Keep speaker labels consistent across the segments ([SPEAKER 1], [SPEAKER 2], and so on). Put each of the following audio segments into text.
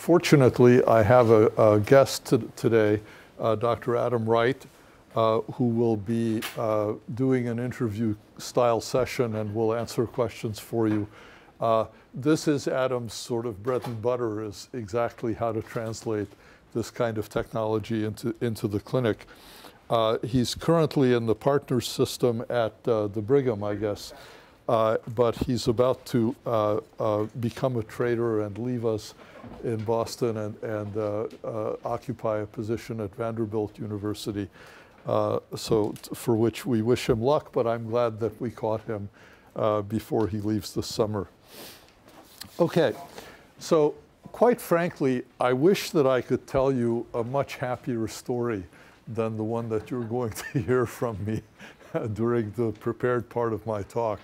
[SPEAKER 1] Fortunately, I have a, a guest today, uh, Dr. Adam Wright, uh, who will be uh, doing an interview style session and will answer questions for you. Uh, this is Adam's sort of bread and butter is exactly how to translate this kind of technology into, into the clinic. Uh, he's currently in the partner system at uh, the Brigham, I guess, but he's about to become a trader and leave us in Boston and, and uh, uh, occupy a position at Vanderbilt University. Uh, so for which we wish him luck, but I'm glad that we caught him before he leaves this summer. Okay, so quite frankly, I wish that I could tell you a much happier story than the one that you're going to hear from me during the prepared part of my talk.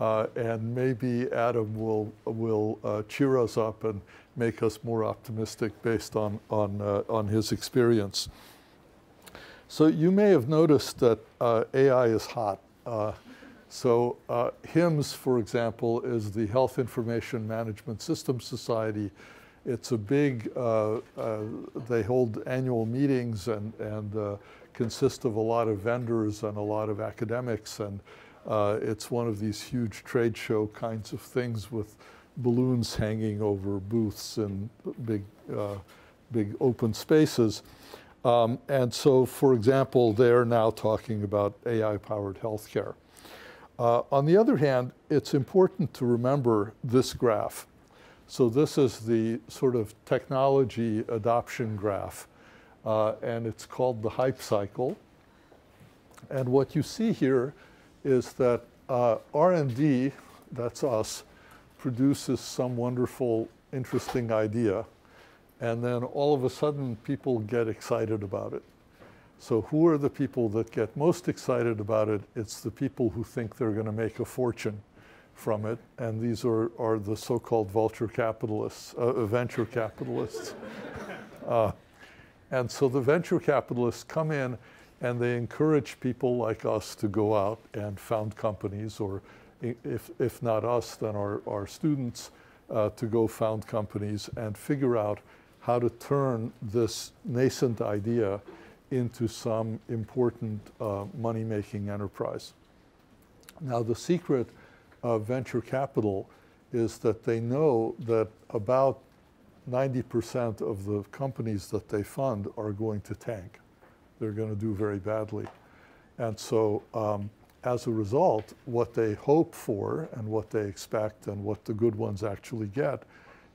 [SPEAKER 1] Uh, and maybe Adam will, will uh, cheer us up and make us more optimistic based on, on, uh, on his experience. So you may have noticed that uh, AI is hot. Uh, so uh, HIMSS, for example, is the Health Information Management Systems Society. It's a big, uh, uh, they hold annual meetings and, and consist of a lot of vendors and a lot of academics. And it's one of these huge trade show kinds of things with balloons hanging over booths and big, uh, big open spaces. Um, and so, for example, they're now talking about AI-powered healthcare. Uh, on the other hand, it's important to remember this graph. So this is the sort of technology adoption graph, uh, and it's called the hype cycle. And what you see here is that uh, R&D, that's us, produces some wonderful, interesting idea, and then all of a sudden people get excited about it. So who are the people that get most excited about it? It's the people who think they're going to make a fortune from it, and these are, are the so-called vulture capitalists, uh, uh venture capitalists. uh, and so the venture capitalists come in and they encourage people like us to go out and found companies or if, if not us, then our, our students uh, to go found companies and figure out how to turn this nascent idea into some important uh, money-making enterprise. Now, the secret of venture capital is that they know that about 90% of the companies that they fund are going to tank. They're going to do very badly. And so um, as a result, what they hope for and what they expect and what the good ones actually get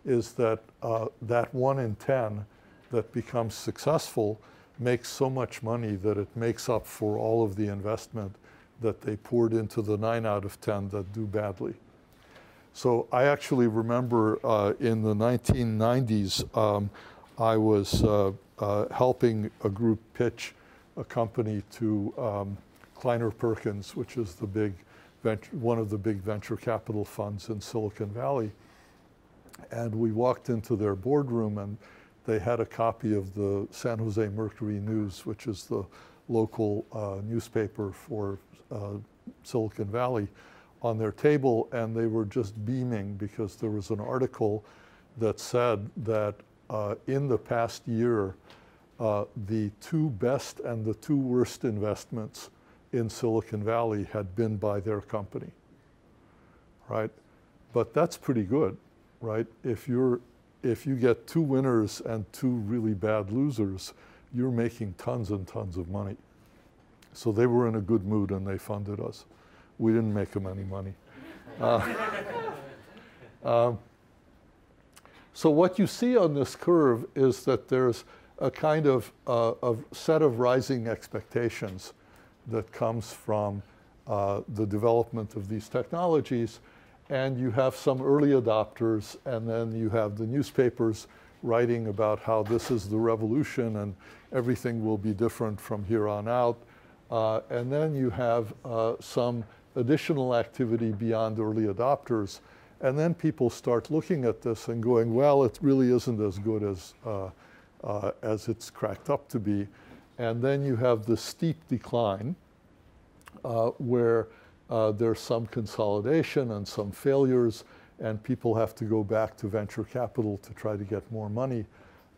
[SPEAKER 1] is that uh, that one in 10 that becomes successful makes so much money that it makes up for all of the investment that they poured into the nine out of 10 that do badly. So I actually remember uh, in the 1990s, um, I was uh, uh, helping a group pitch a company to um, Kleiner Perkins, which is the big venture, one of the big venture capital funds in Silicon Valley. And we walked into their boardroom and they had a copy of the San Jose Mercury News, which is the local uh, newspaper for uh, Silicon Valley, on their table, and they were just beaming because there was an article that said that uh, in the past year, uh, the two best and the two worst investments in Silicon Valley had been by their company, right? But that's pretty good, right? If you're if you get two winners and two really bad losers, you're making tons and tons of money. So they were in a good mood and they funded us. We didn't make them any money. Uh, um, so what you see on this curve is that there's a kind of, uh, of set of rising expectations that comes from uh, the development of these technologies. And you have some early adopters, and then you have the newspapers writing about how this is the revolution and everything will be different from here on out. Uh, and then you have uh, some additional activity beyond early adopters. And then people start looking at this and going, well, it really isn't as good as, uh, uh as it's cracked up to be. And then you have the steep decline uh, where uh, there's some consolidation and some failures. and people have to go back to venture capital to try to get more money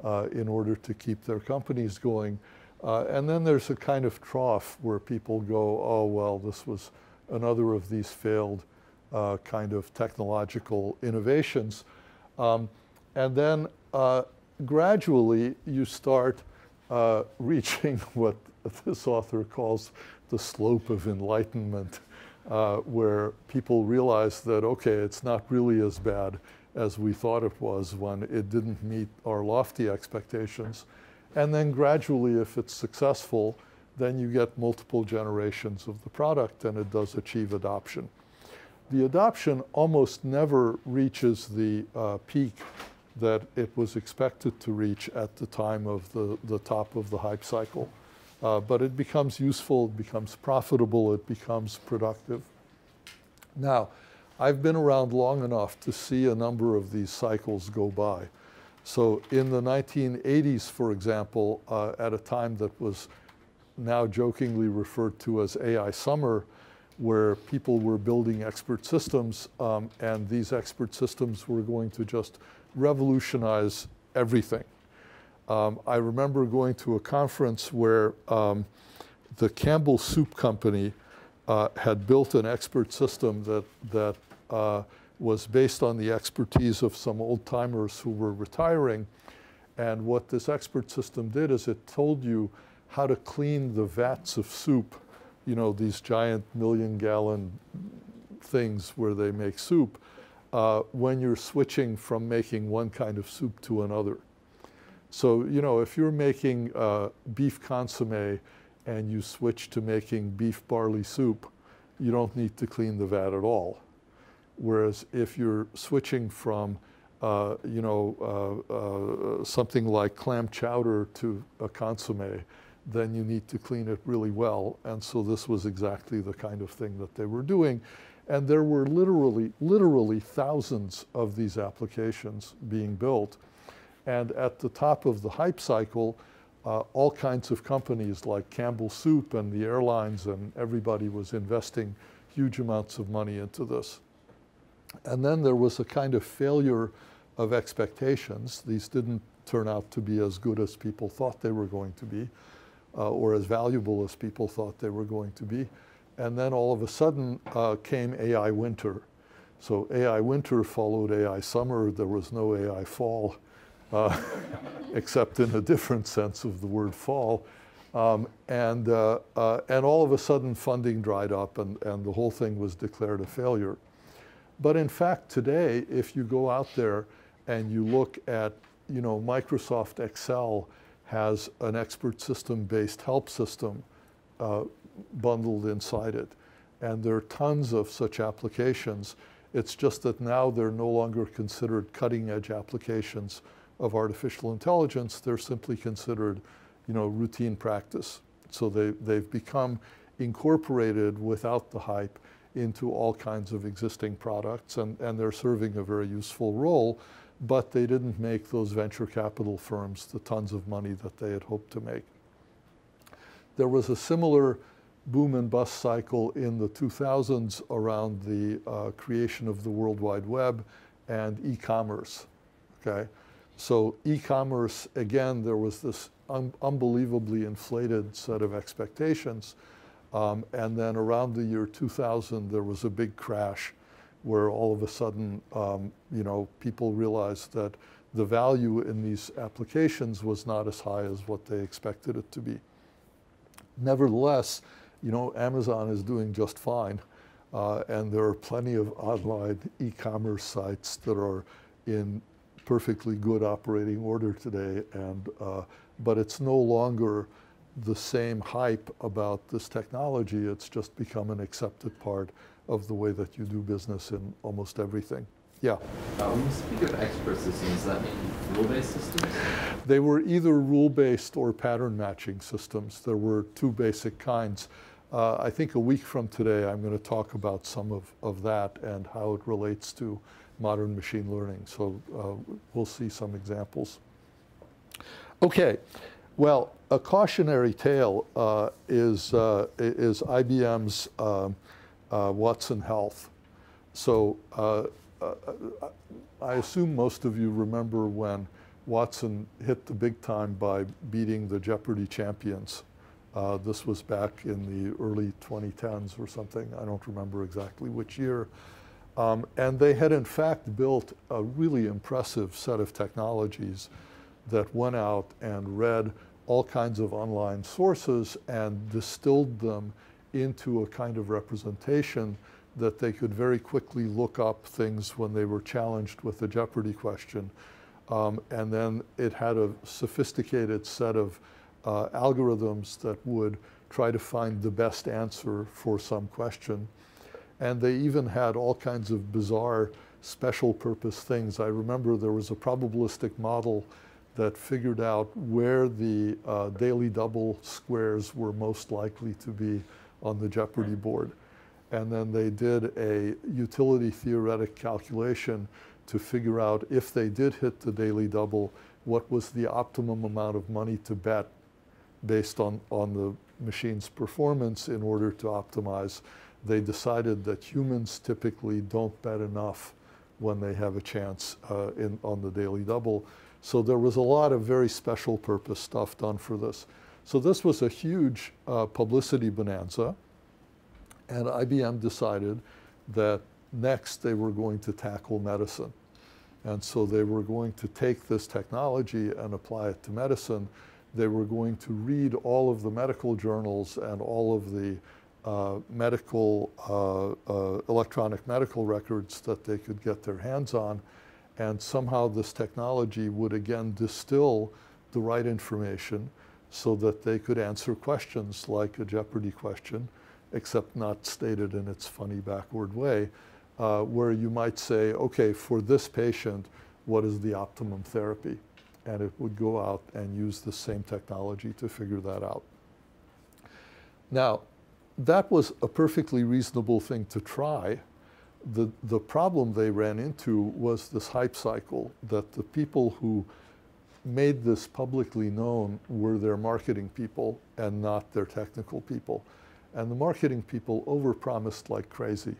[SPEAKER 1] uh, in order to keep their companies going. Uh, and then there's a kind of trough where people go, oh, well, this was another of these failed uh, kind of technological innovations. Um, and then uh, gradually you start uh, reaching what this author calls the slope of enlightenment, uh, where people realize that, okay, it's not really as bad as we thought it was when it didn't meet our lofty expectations. And then gradually, if it's successful, then you get multiple generations of the product and it does achieve adoption. The adoption almost never reaches the uh, peak that it was expected to reach at the time of the, the top of the hype cycle. Uh, but it becomes useful, it becomes profitable, it becomes productive. Now, I've been around long enough to see a number of these cycles go by. So in the 1980s, for example, uh, at a time that was now jokingly referred to as AI summer, where people were building expert systems, um, and these expert systems were going to just revolutionize everything. Um, I remember going to a conference where um, the Campbell Soup Company uh, had built an expert system that, that uh, was based on the expertise of some old timers who were retiring. And what this expert system did is it told you how to clean the vats of soup, you know, these giant million gallon things where they make soup, uh, when you're switching from making one kind of soup to another. So, you know, if you're making uh, beef consomme and you switch to making beef barley soup, you don't need to clean the vat at all. Whereas if you're switching from, uh, you know, uh, uh, something like clam chowder to a consomme, then you need to clean it really well. And so this was exactly the kind of thing that they were doing. And there were literally, literally thousands of these applications being built. And at the top of the hype cycle, uh, all kinds of companies like Campbell Soup and the airlines and everybody was investing huge amounts of money into this. And then there was a kind of failure of expectations. These didn't turn out to be as good as people thought they were going to be, uh, or as valuable as people thought they were going to be. And then all of a sudden uh, came AI winter. So AI winter followed AI summer. There was no AI fall, uh, except in a different sense of the word fall. Um, and, uh, uh, and all of a sudden funding dried up and, and the whole thing was declared a failure. But in fact, today, if you go out there and you look at, you know, Microsoft Excel has an expert system-based help system uh, bundled inside it. And there are tons of such applications. It's just that now they're no longer considered cutting edge applications of artificial intelligence. They're simply considered, you know, routine practice. So they, they've become incorporated without the hype into all kinds of existing products and, and they're serving a very useful role, but they didn't make those venture capital firms the tons of money that they had hoped to make. There was a similar boom and bust cycle in the 2000s around the uh, creation of the World Wide Web and e-commerce, okay? So e-commerce, again, there was this un unbelievably inflated set of expectations um, and then around the year 2000, there was a big crash where all of a sudden, um, you know, people realized that the value in these applications was not as high as what they expected it to be. Nevertheless, you know, Amazon is doing just fine. Uh, and there are plenty of online e-commerce sites that are in perfectly good operating order today. And, uh, but it's no longer the same hype about this technology. It's just become an accepted part of the way that you do business in almost everything. Yeah.
[SPEAKER 2] Uh, when you speak of expert systems, does that mean rule-based systems?
[SPEAKER 1] They were either rule-based or pattern matching systems. There were two basic kinds. Uh, I think a week from today, I'm going to talk about some of, of that and how it relates to modern machine learning. So uh, we'll see some examples. Okay. Well, a cautionary tale uh, is, uh, is IBM's uh, Watson Health. So uh, uh, I assume most of you remember when Watson hit the big time by beating the Jeopardy champions. Uh, this was back in the early 2010s or something. I don't remember exactly which year. Um, and they had in fact built a really impressive set of technologies that went out and read all kinds of online sources and distilled them into a kind of representation that they could very quickly look up things when they were challenged with the Jeopardy question. Um, and then it had a sophisticated set of uh, algorithms that would try to find the best answer for some question. And they even had all kinds of bizarre special purpose things. I remember there was a probabilistic model that figured out where the uh, daily double squares were most likely to be on the Jeopardy board. And then they did a utility theoretic calculation to figure out if they did hit the daily double, what was the optimum amount of money to bet based on, on the machine's performance in order to optimize. They decided that humans typically don't bet enough when they have a chance uh, in, on the daily double. So there was a lot of very special purpose stuff done for this. So this was a huge uh, publicity bonanza. And IBM decided that next they were going to tackle medicine. And so they were going to take this technology and apply it to medicine. They were going to read all of the medical journals and all of the uh, medical, uh, uh, electronic medical records that they could get their hands on. And somehow this technology would again distill the right information so that they could answer questions like a Jeopardy question, except not stated in its funny backward way, uh, where you might say, okay, for this patient, what is the optimum therapy? And it would go out and use the same technology to figure that out. Now, that was a perfectly reasonable thing to try the, the problem they ran into was this hype cycle that the people who made this publicly known were their marketing people and not their technical people. And the marketing people overpromised like crazy.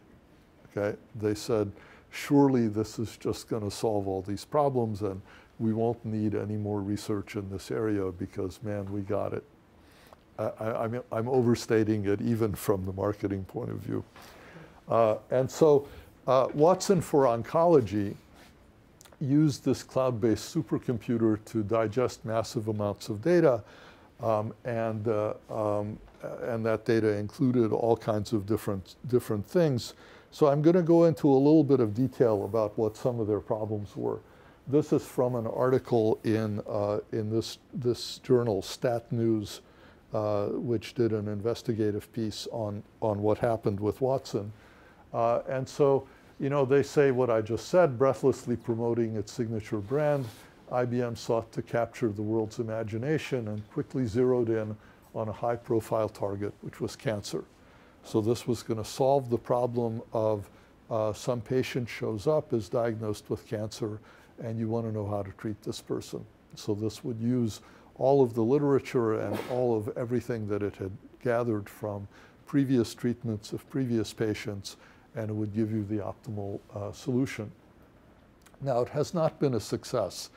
[SPEAKER 1] Okay? They said, surely this is just going to solve all these problems and we won't need any more research in this area because, man, we got it. I, am I'm, I'm overstating it even from the marketing point of view. Uh, and so uh, Watson for Oncology used this cloud-based supercomputer to digest massive amounts of data, um, and, uh, um, and that data included all kinds of different, different things. So I'm going to go into a little bit of detail about what some of their problems were. This is from an article in, uh, in this, this journal, Stat News, uh, which did an investigative piece on, on what happened with Watson. Uh, and so, you know, they say what I just said, breathlessly promoting its signature brand. IBM sought to capture the world's imagination and quickly zeroed in on a high profile target, which was cancer. So this was going to solve the problem of uh, some patient shows up, is diagnosed with cancer, and you want to know how to treat this person. So this would use all of the literature and all of everything that it had gathered from previous treatments of previous patients and it would give you the optimal uh, solution. Now, it has not been a success.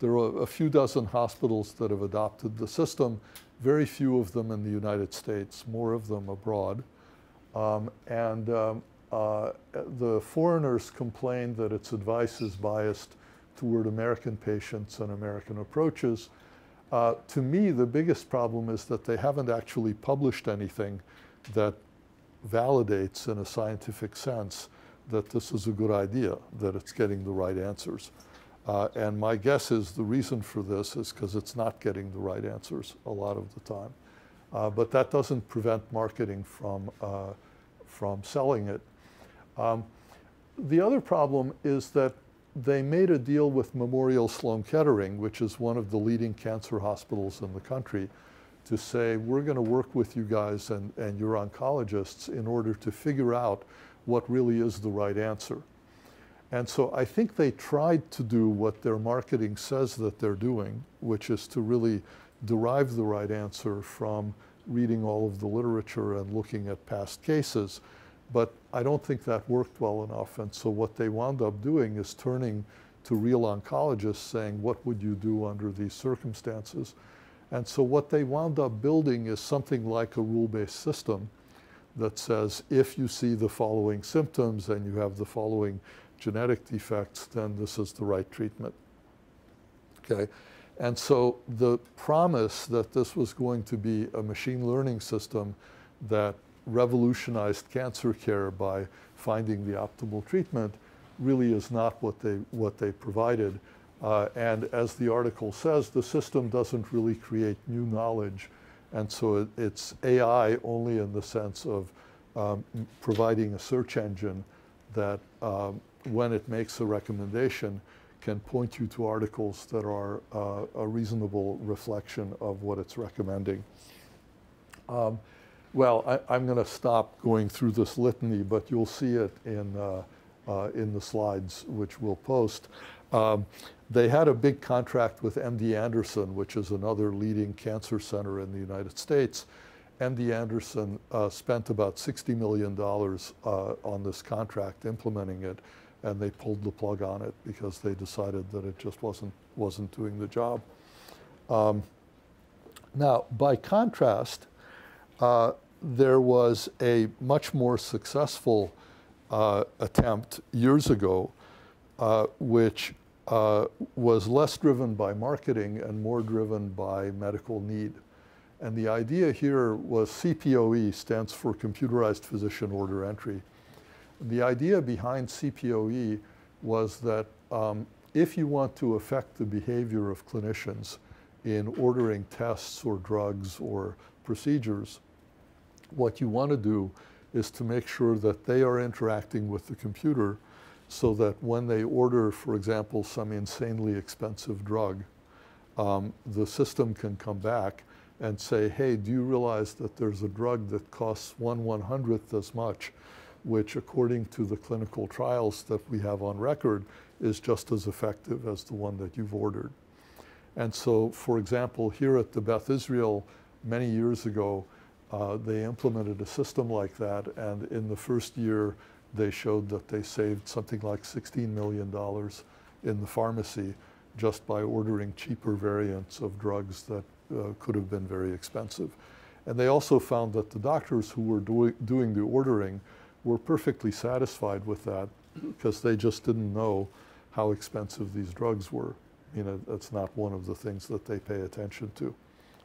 [SPEAKER 1] There are a few dozen hospitals that have adopted the system, very few of them in the United States, more of them abroad. Um, and um, uh, the foreigners complain that its advice is biased toward American patients and American approaches. Uh, to me, the biggest problem is that they haven't actually published anything that validates in a scientific sense that this is a good idea, that it's getting the right answers. Uh, and my guess is the reason for this is because it's not getting the right answers a lot of the time. Uh, but that doesn't prevent marketing from, uh, from selling it. Um, the other problem is that they made a deal with Memorial Sloan Kettering, which is one of the leading cancer hospitals in the country, to say, we're going to work with you guys and, and your oncologists in order to figure out what really is the right answer. And so I think they tried to do what their marketing says that they're doing, which is to really derive the right answer from reading all of the literature and looking at past cases. But I don't think that worked well enough. And so what they wound up doing is turning to real oncologists saying, what would you do under these circumstances? And so what they wound up building is something like a rule-based system that says if you see the following symptoms and you have the following genetic defects, then this is the right treatment. Okay, and so the promise that this was going to be a machine learning system that revolutionized cancer care by finding the optimal treatment really is not what they, what they provided. Uh, and as the article says, the system doesn't really create new knowledge. And so it, it's AI only in the sense of um, providing a search engine that um, when it makes a recommendation can point you to articles that are uh, a reasonable reflection of what it's recommending. Um, well, I, am going to stop going through this litany, but you'll see it in, uh, uh, in the slides, which we'll post. Um, they had a big contract with MD Anderson, which is another leading cancer center in the United States. MD Anderson uh, spent about $60 million uh, on this contract implementing it, and they pulled the plug on it because they decided that it just wasn't, wasn't doing the job. Um, now, by contrast, uh, there was a much more successful uh, attempt years ago, uh, which uh, was less driven by marketing and more driven by medical need. And the idea here was CPOE stands for Computerized Physician Order Entry. The idea behind CPOE was that um, if you want to affect the behavior of clinicians in ordering tests or drugs or procedures, what you want to do is to make sure that they are interacting with the computer so that when they order, for example, some insanely expensive drug, um, the system can come back and say, hey, do you realize that there's a drug that costs one one hundredth as much, which according to the clinical trials that we have on record is just as effective as the one that you've ordered. And so, for example, here at the Beth Israel many years ago, uh, they implemented a system like that, and in the first year, they showed that they saved something like $16 million in the pharmacy just by ordering cheaper variants of drugs that uh, could have been very expensive. And they also found that the doctors who were do doing the ordering were perfectly satisfied with that because they just didn't know how expensive these drugs were. You know, that's not one of the things that they pay attention to.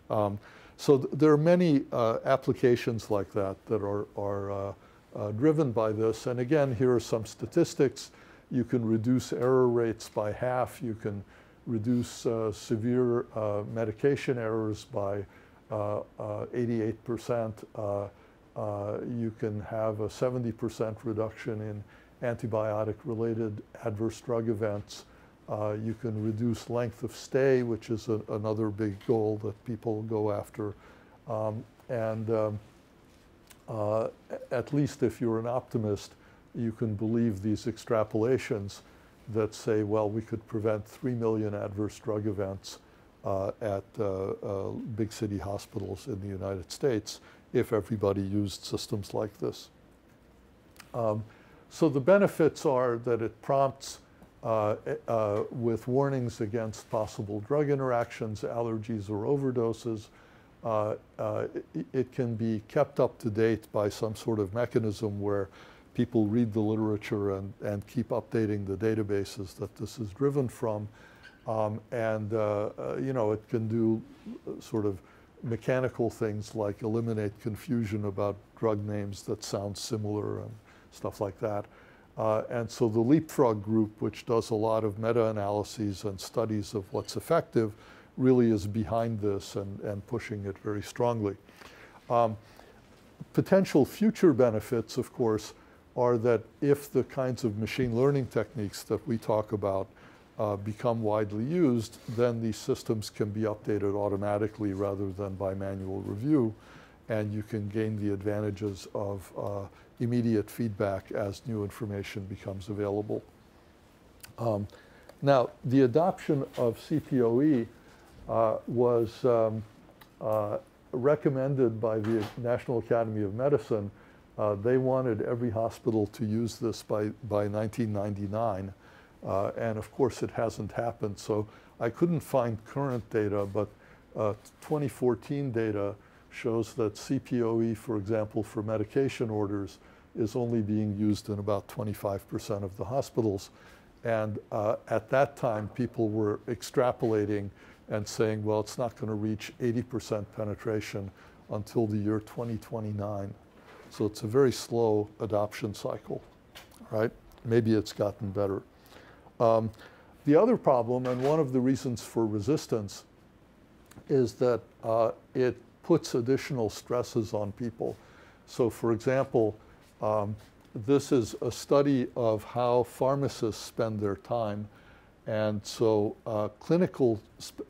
[SPEAKER 1] Um, so th there are many uh, applications like that that are, are uh, uh, driven by this. And again, here are some statistics. You can reduce error rates by half. You can reduce uh, severe uh, medication errors by 88%. Uh, you can have a 70% reduction in antibiotic-related adverse drug events. Uh, you can reduce length of stay, which is a, another big goal that people go after. Um, and um, uh, at least if you're an optimist, you can believe these extrapolations that say, well, we could prevent 3 million adverse drug events uh, at uh, uh, big city hospitals in the United States if everybody used systems like this. Um, so the benefits are that it prompts uh, uh, with warnings against possible drug interactions, allergies, or overdoses. Uh, it, it, can be kept up to date by some sort of mechanism where people read the literature and, and keep updating the databases that this is driven from. Um, and, uh, uh, you know, it can do sort of mechanical things like eliminate confusion about drug names that sound similar and stuff like that. Uh, and so the Leapfrog group, which does a lot of meta-analyses and studies of what's effective, really is behind this and, and pushing it very strongly. Um, potential future benefits, of course, are that if the kinds of machine learning techniques that we talk about uh, become widely used, then these systems can be updated automatically rather than by manual review. And you can gain the advantages of uh, immediate feedback as new information becomes available. Um, now, the adoption of CPOE was um, uh, recommended by the National Academy of Medicine Uh, they wanted every hospital to use this by, by 1999. Uh, and of course, it hasn't happened. So I couldn't find current data, but uh, 2014 data shows that CPOE, for example, for medication orders, is only being used in about 25% of the hospitals. And uh, at that time, people were extrapolating and saying, well, it's not going to reach 80% penetration until the year 2029. So it's a very slow adoption cycle, right? Maybe it's gotten better. Um, the other problem, and one of the reasons for resistance, is that uh, it puts additional stresses on people. So, for example, um, this is a study of how pharmacists spend their time. And so uh, clinical,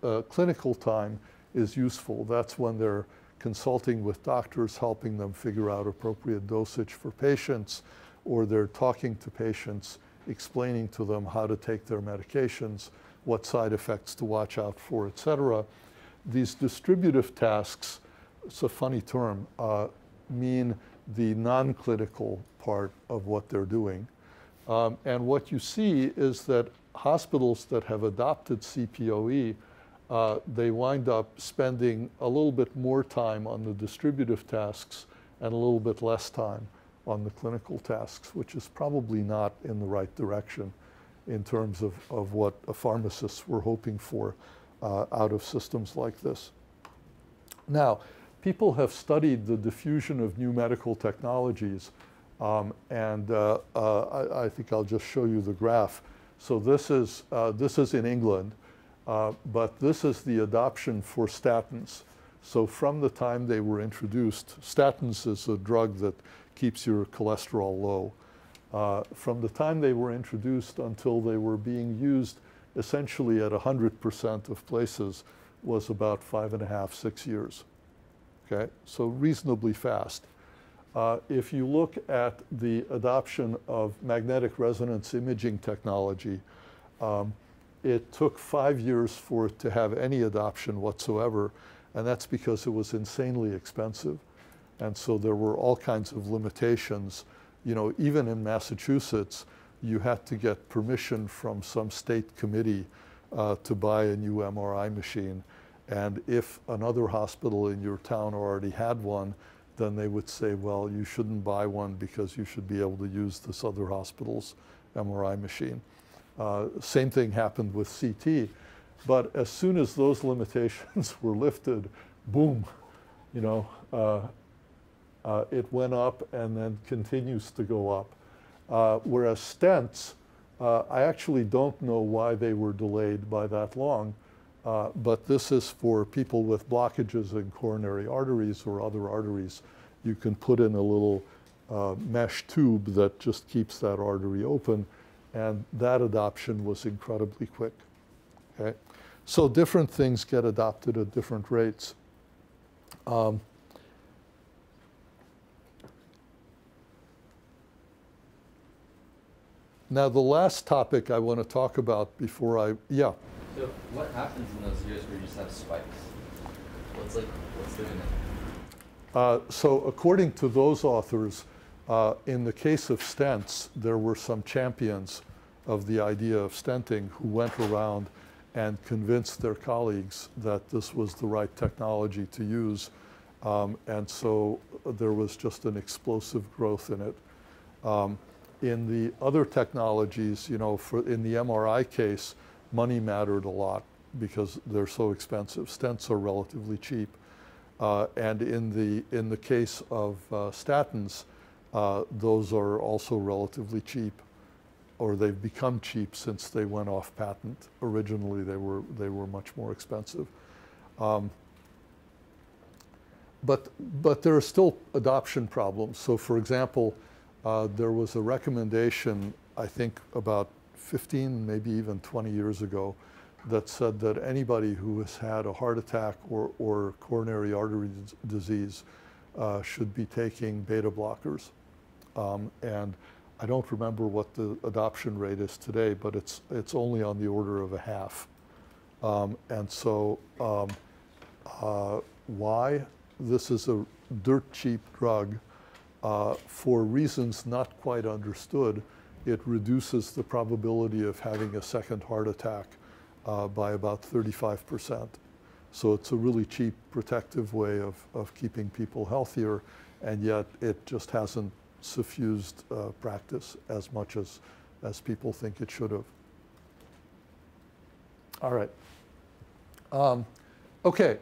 [SPEAKER 1] uh, clinical time is useful. That's when they're consulting with doctors, helping them figure out appropriate dosage for patients, or they're talking to patients, explaining to them how to take their medications, what side effects to watch out for, et cetera. These distributive tasks, it's a funny term, uh, mean the non-clinical part of what they're doing. Um, and what you see is that hospitals that have adopted CPOE, uh, they wind up spending a little bit more time on the distributive tasks and a little bit less time on the clinical tasks, which is probably not in the right direction in terms of, of what pharmacists were hoping for uh, out of systems like this. Now, people have studied the diffusion of new medical technologies, um, and uh, uh, I, I, think I'll just show you the graph. So this is, uh, this is in England, uh, but this is the adoption for statins. So from the time they were introduced, statins is a drug that keeps your cholesterol low. Uh, from the time they were introduced until they were being used essentially at 100% of places was about five and a half, six years okay? So reasonably fast. Uh, if you look at the adoption of magnetic resonance imaging technology, um, it took five years for it to have any adoption whatsoever, and that's because it was insanely expensive. And so there were all kinds of limitations. You know, even in Massachusetts, you had to get permission from some state committee uh, to buy a new MRI machine. And if another hospital in your town already had one, then they would say, well, you shouldn't buy one because you should be able to use this other hospital's MRI machine. Uh, same thing happened with CT. But as soon as those limitations were lifted, boom, you know, uh, uh, it went up and then continues to go up. Uh, whereas stents, uh, I actually don't know why they were delayed by that long. Uh, but this is for people with blockages in coronary arteries or other arteries. You can put in a little uh, mesh tube that just keeps that artery open, and that adoption was incredibly quick. Okay, so different things get adopted at different rates. Um, now, the last topic I want to talk about before I, yeah.
[SPEAKER 2] So what happens in those years where you just have spikes? What's like, what's doing it?
[SPEAKER 1] Uh, so according to those authors, uh, in the case of stents, there were some champions of the idea of stenting who went around and convinced their colleagues that this was the right technology to use. Um, and so there was just an explosive growth in it. Um, in the other technologies, you know, for in the MRI case, money mattered a lot because they're so expensive. Stents are relatively cheap. Uh, and in the, in the case of uh, statins, uh, those are also relatively cheap, or they've become cheap since they went off patent. Originally, they were, they were much more expensive. Um, but, but there are still adoption problems. So, for example, uh, there was a recommendation, I think, about 15, maybe even 20 years ago that said that anybody who has had a heart attack or, or coronary artery disease uh, should be taking beta blockers. Um, and I don't remember what the adoption rate is today, but it's, it's only on the order of a half. Um, and so um, uh, why? This is a dirt cheap drug uh, for reasons not quite understood, it reduces the probability of having a second heart attack uh, by about 35%. So it's a really cheap protective way of, of keeping people healthier, and yet it just hasn't suffused uh, practice as much as, as people think it should have. All right. Um, okay,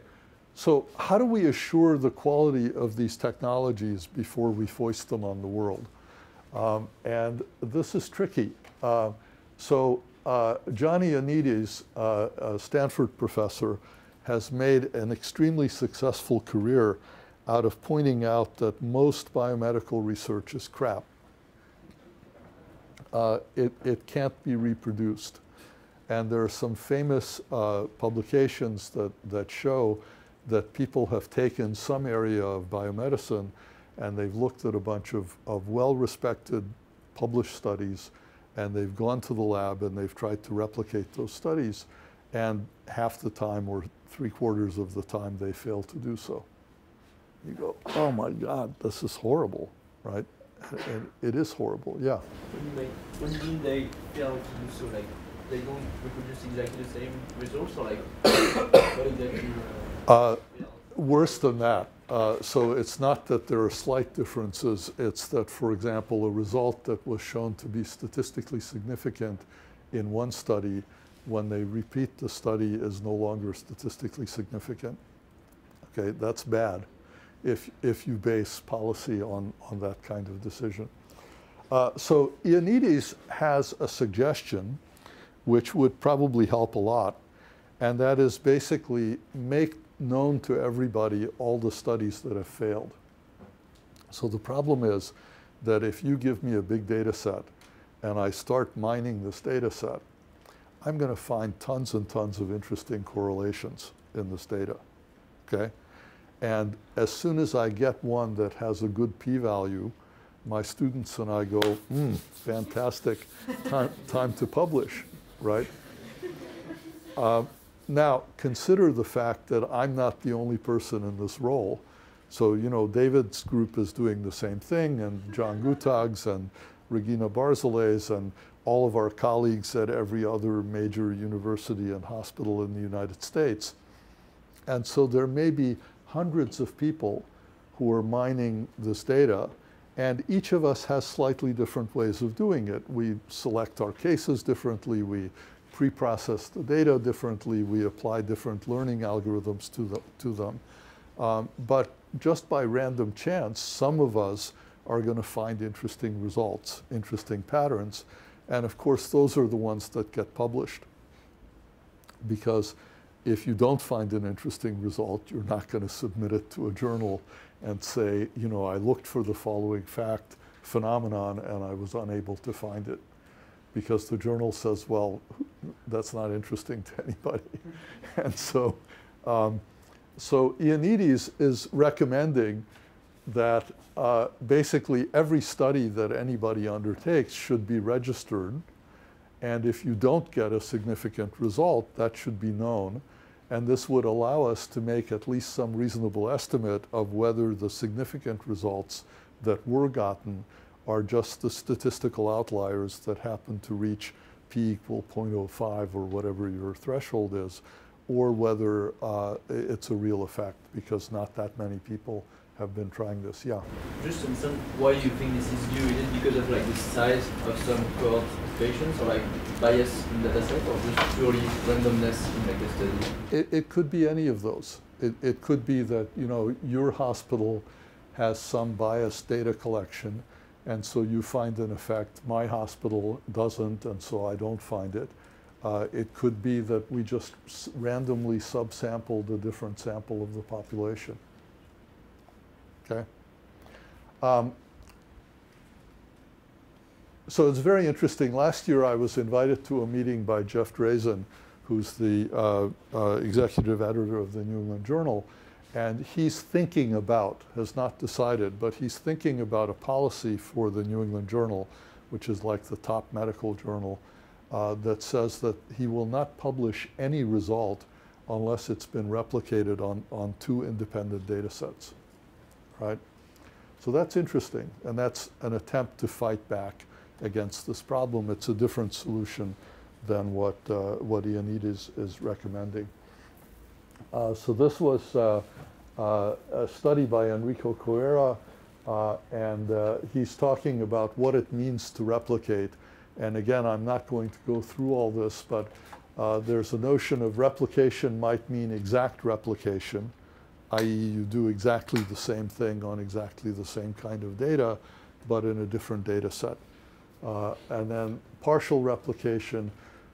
[SPEAKER 1] so how do we assure the quality of these technologies before we foist them on the world? Um, and this is tricky. Uh, so uh, John Ioannidis, uh, a Stanford professor, has made an extremely successful career out of pointing out that most biomedical research is crap. Uh, it, it can't be reproduced. And there are some famous uh, publications that, that show that people have taken some area of biomedicine and they've looked at a bunch of, of well-respected published studies and they've gone to the lab and they've tried to replicate those studies and half the time or three quarters of the time they fail to do so. You go, oh my God, this is horrible, right? And it is horrible, yeah.
[SPEAKER 2] What do you mean they fail to do so? Like they don't reproduce exactly the same results, or like what exactly? Uh, uh
[SPEAKER 1] worse than that. Uh, so it's not that there are slight differences. It's that, for example, a result that was shown to be statistically significant in one study, when they repeat the study, is no longer statistically significant. Okay, that's bad if, if you base policy on, on that kind of decision. Uh, so Ioannidis has a suggestion which would probably help a lot, and that is basically make known to everybody all the studies that have failed. So the problem is that if you give me a big data set and I start mining this data set, I'm going to find tons and tons of interesting correlations in this data. Okay? And as soon as I get one that has a good p-value, my students and I go, hmm, fantastic, time, time to publish, right? Uh, now, consider the fact that I'm not the only person in this role. So, you know, David's group is doing the same thing, and John Guttag's and Regina Barzilay's and all of our colleagues at every other major university and hospital in the United States. And so there may be hundreds of people who are mining this data, and each of us has slightly different ways of doing it. We select our cases differently, we pre-process the data differently, we apply different learning algorithms to, the, to them. Um, but just by random chance, some of us are going to find interesting results, interesting patterns. And of course, those are the ones that get published. Because if you don't find an interesting result, you're not going to submit it to a journal and say, you know, I looked for the following fact, phenomenon, and I was unable to find it. Because the journal says, well, that's not interesting to anybody. and so, um, so Ioannidis is recommending that uh, basically every study that anybody undertakes should be registered. And if you don't get a significant result, that should be known. And this would allow us to make at least some reasonable estimate of whether the significant results that were gotten are just the statistical outliers that happen to reach p equal 0.05 or whatever your threshold is, or whether uh, it's a real effect because not that many people have been trying this. Yeah.
[SPEAKER 2] Just to understand why you think this is due. Is it because of like the size of some cohort of patients, or like bias in the dataset, or just purely randomness in like the study?
[SPEAKER 1] It, it could be any of those. It, it could be that you know your hospital has some biased data collection, and so you find an effect. My hospital doesn't, and so I don't find it. Uh, it could be that we just randomly subsampled a different sample of the population. Okay. Um, so it's very interesting. Last year I was invited to a meeting by Jeff Drazen, who's the uh, uh, executive editor of the New England Journal, and he's thinking about, has not decided, but he's thinking about a policy for the New England Journal, which is like the top medical journal, uh, that says that he will not publish any result unless it's been replicated on, on two independent data sets right? So that's interesting, and that's an attempt to fight back against this problem. It's a different solution than what, uh, what Ioannidis is recommending. Uh, so this was uh a study by Enrico Coiera, uh, and uh, he's talking about what it means to replicate. And again, I'm not going to go through all this, but there's a notion of replication might mean exact replication, i.e. you do exactly the same thing on exactly the same kind of data, but in a different data set. Uh, and then partial replication,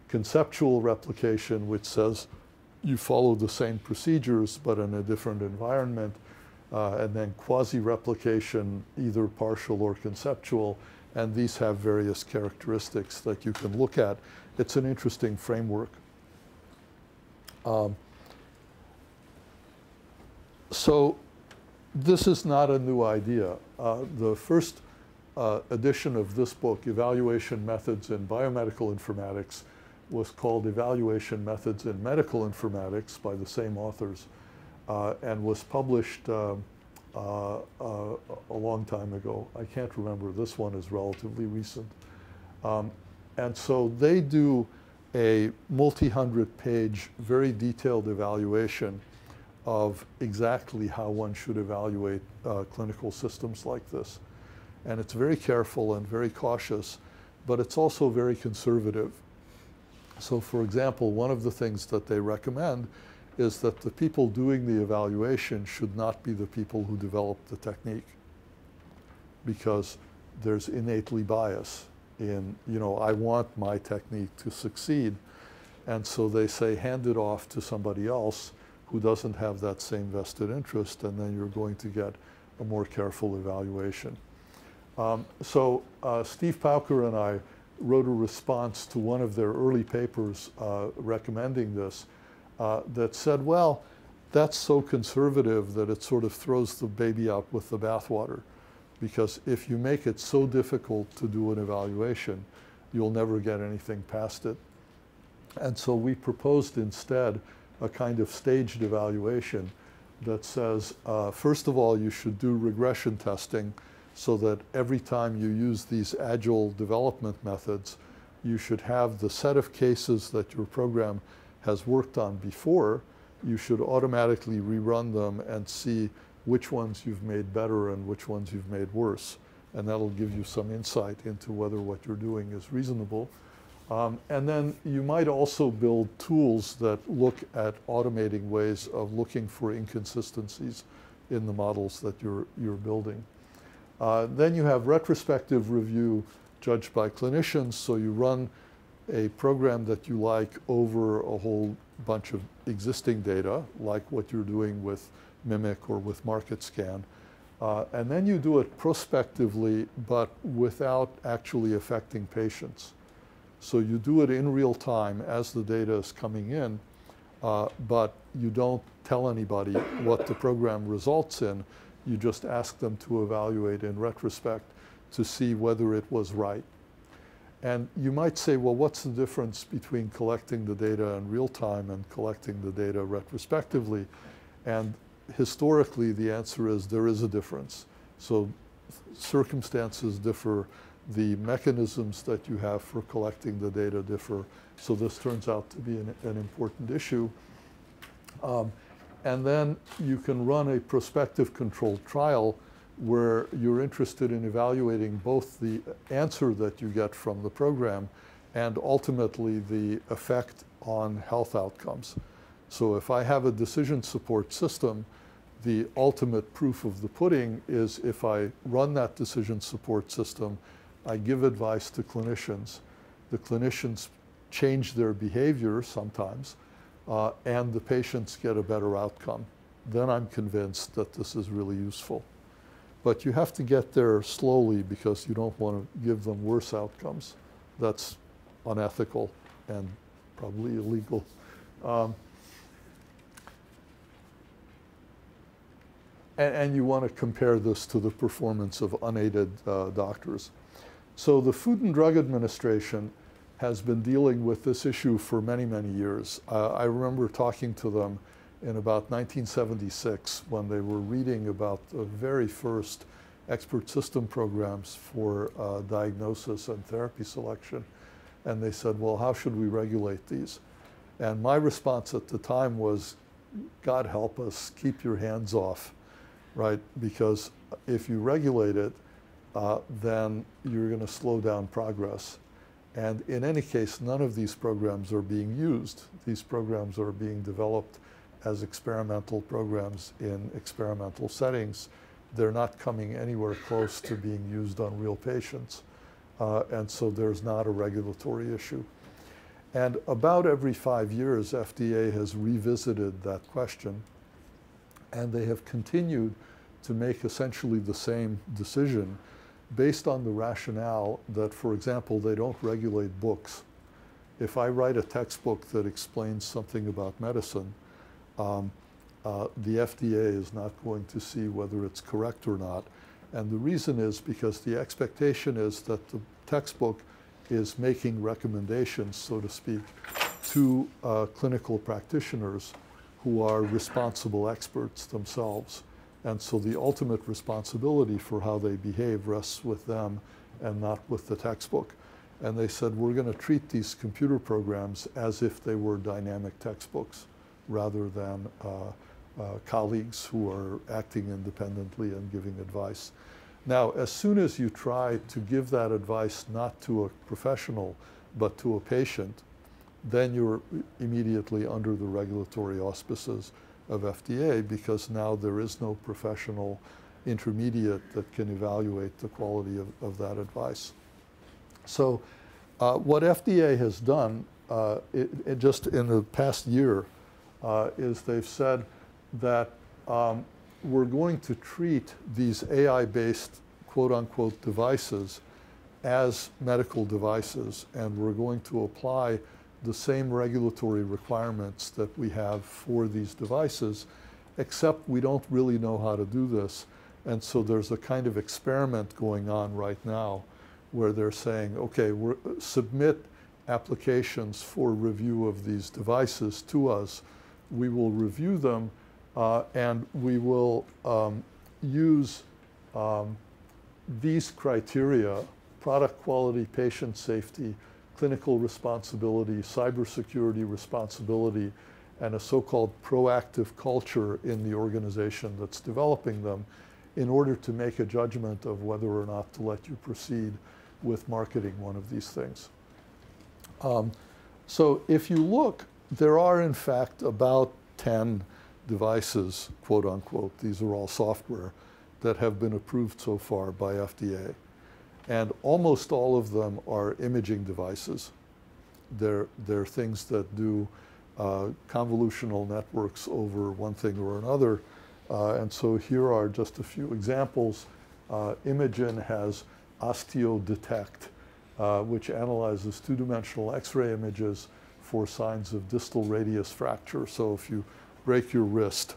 [SPEAKER 1] conceptual replication, which says you follow the same procedures but in a different environment, uh, and then quasi-replication, either partial or conceptual, and these have various characteristics that you can look at. It's an interesting framework. Um, so this is not a new idea. Uh, the first uh, edition of this book, Evaluation Methods in Biomedical Informatics, was called Evaluation Methods in Medical Informatics by the same authors uh, and was published um, uh, uh, a long time ago. I can't remember. This one is relatively recent. Um, and so they do a multi-hundred page, very detailed evaluation of exactly how one should evaluate uh, clinical systems like this. And it's very careful and very cautious, but it's also very conservative. So for example, one of the things that they recommend is that the people doing the evaluation should not be the people who develop the technique because there's innately bias in, you know, I want my technique to succeed. And so they say hand it off to somebody else who doesn't have that same vested interest, and then you're going to get a more careful evaluation. Um, so uh, Steve Pauker and I wrote a response to one of their early papers uh, recommending this uh, that said, well, that's so conservative that it sort of throws the baby out with the bathwater. Because if you make it so difficult to do an evaluation, you'll never get anything past it. And so we proposed instead a kind of staged evaluation that says, uh, first of all, you should do regression testing so that every time you use these agile development methods, you should have the set of cases that your program has worked on before. You should automatically rerun them and see which ones you've made better and which ones you've made worse. And that'll give you some insight into whether what you're doing is reasonable. Um, and then you might also build tools that look at automating ways of looking for inconsistencies in the models that you're, you're building. Uh, then you have retrospective review judged by clinicians, so you run a program that you like over a whole bunch of existing data, like what you're doing with Mimic or with MarketScan. Uh, and then you do it prospectively, but without actually affecting patients. So you do it in real time as the data is coming in, uh, but you don't tell anybody what the program results in. You just ask them to evaluate in retrospect to see whether it was right. And you might say, well, what's the difference between collecting the data in real time and collecting the data retrospectively? And historically, the answer is there is a difference. So circumstances differ the mechanisms that you have for collecting the data differ. So this turns out to be an, an important issue. Um, and then you can run a prospective controlled trial where you're interested in evaluating both the answer that you get from the program and ultimately the effect on health outcomes. So if I have a decision support system, the ultimate proof of the pudding is if I run that decision support system I give advice to clinicians. The clinicians change their behavior sometimes, uh, and the patients get a better outcome. Then I'm convinced that this is really useful. But you have to get there slowly because you don't want to give them worse outcomes. That's unethical and probably illegal. Um, and, and, you want to compare this to the performance of unaided uh, doctors. So the Food and Drug Administration has been dealing with this issue for many, many years. Uh, I remember talking to them in about 1976 when they were reading about the very first expert system programs for uh, diagnosis and therapy selection. And they said, well, how should we regulate these? And my response at the time was, God help us, keep your hands off, right? Because if you regulate it, uh, then you're going to slow down progress. And in any case, none of these programs are being used. These programs are being developed as experimental programs in experimental settings. They're not coming anywhere close to being used on real patients. Uh, and so there's not a regulatory issue. And about every five years, FDA has revisited that question, and they have continued to make essentially the same decision based on the rationale that, for example, they don't regulate books. If I write a textbook that explains something about medicine, um, uh, the FDA is not going to see whether it's correct or not. And the reason is because the expectation is that the textbook is making recommendations, so to speak, to uh, clinical practitioners who are responsible experts themselves. And so the ultimate responsibility for how they behave rests with them and not with the textbook. And they said, we're going to treat these computer programs as if they were dynamic textbooks rather than uh, uh, colleagues who are acting independently and giving advice. Now, as soon as you try to give that advice not to a professional, but to a patient, then you're immediately under the regulatory auspices of FDA because now there is no professional intermediate that can evaluate the quality of, of that advice. So uh, what FDA has done uh, it, it just in the past year uh, is they've said that um, we're going to treat these AI-based quote-unquote devices as medical devices, and we're going to apply the same regulatory requirements that we have for these devices, except we don't really know how to do this. And so there's a kind of experiment going on right now where they're saying, okay, submit applications for review of these devices to us. We will review them uh, and we will um, use um, these criteria, product quality, patient safety, clinical responsibility, cybersecurity responsibility, and a so-called proactive culture in the organization that's developing them in order to make a judgment of whether or not to let you proceed with marketing one of these things. Um, so if you look, there are in fact about 10 devices, quote unquote, these are all software, that have been approved so far by FDA. And almost all of them are imaging devices. They're, they're things that do uh, convolutional networks over one thing or another. Uh, and so here are just a few examples. Uh, Imagen has OsteoDetect, uh, which analyzes two-dimensional X-ray images for signs of distal radius fracture. So if you break your wrist,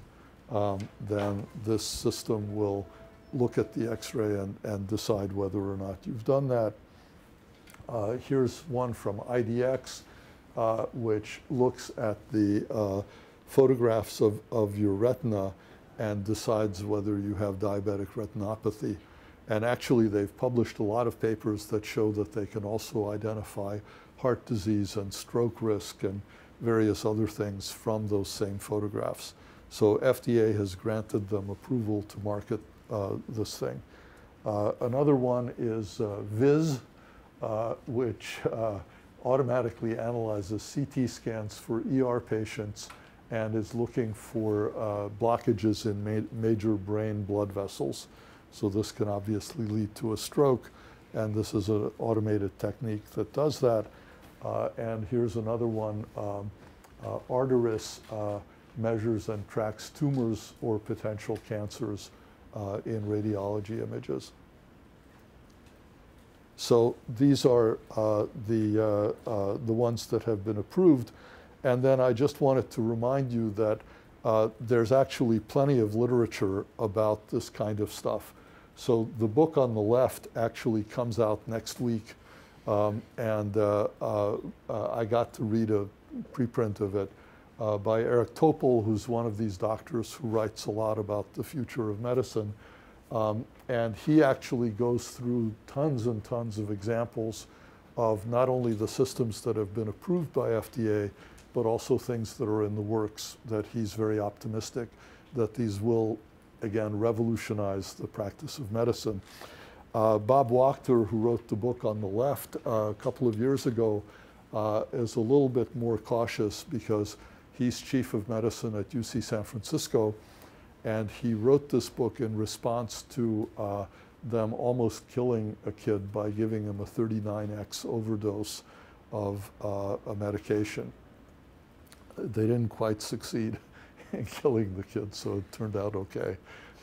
[SPEAKER 1] um, then this system will look at the x-ray and, and decide whether or not you've done that. Uh, here's one from IDX, uh, which looks at the uh, photographs of, of your retina and decides whether you have diabetic retinopathy. And actually, they've published a lot of papers that show that they can also identify heart disease and stroke risk and various other things from those same photographs. So FDA has granted them approval to market this thing. Uh, another one is uh, Viz, which automatically analyzes CT scans for ER patients and is looking for uh, blockages in ma major brain blood vessels. So this can obviously lead to a stroke, and this is an automated technique that does that. Uh, and here's another one, um, uh, Arterys measures and tracks tumors or potential cancers uh, in radiology images. So these are uh, the, uh, uh, the ones that have been approved. And then I just wanted to remind you that uh, there's actually plenty of literature about this kind of stuff. So the book on the left actually comes out next week. Um, and uh, I got to read a preprint of it uh, by Eric Topol, who's one of these doctors who writes a lot about the future of medicine. Um, and he actually goes through tons and tons of examples of not only the systems that have been approved by FDA, but also things that are in the works that he's very optimistic that these will, again, revolutionize the practice of medicine. Uh, Bob Wachter, who wrote the book on the left uh, a couple of years ago, uh, is a little bit more cautious because he's chief of medicine at UC San Francisco, and he wrote this book in response to uh, them almost killing a kid by giving him a 39x overdose of uh, a medication. They didn't quite succeed in killing the kid, so it turned out okay.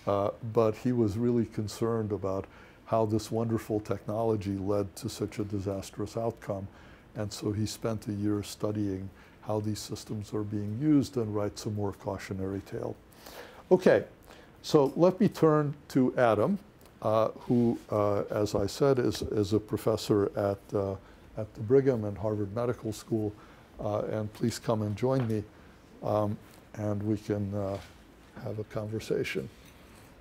[SPEAKER 1] Uh, but he was really concerned about how this wonderful technology led to such a disastrous outcome. And so he spent a year studying how these systems are being used and write some more cautionary tale. Okay, so let me turn to Adam, uh, who, uh, as I said, is, is a professor at, uh, at the Brigham and Harvard Medical School. Uh, and please come and join me, um, and we can uh, have a conversation.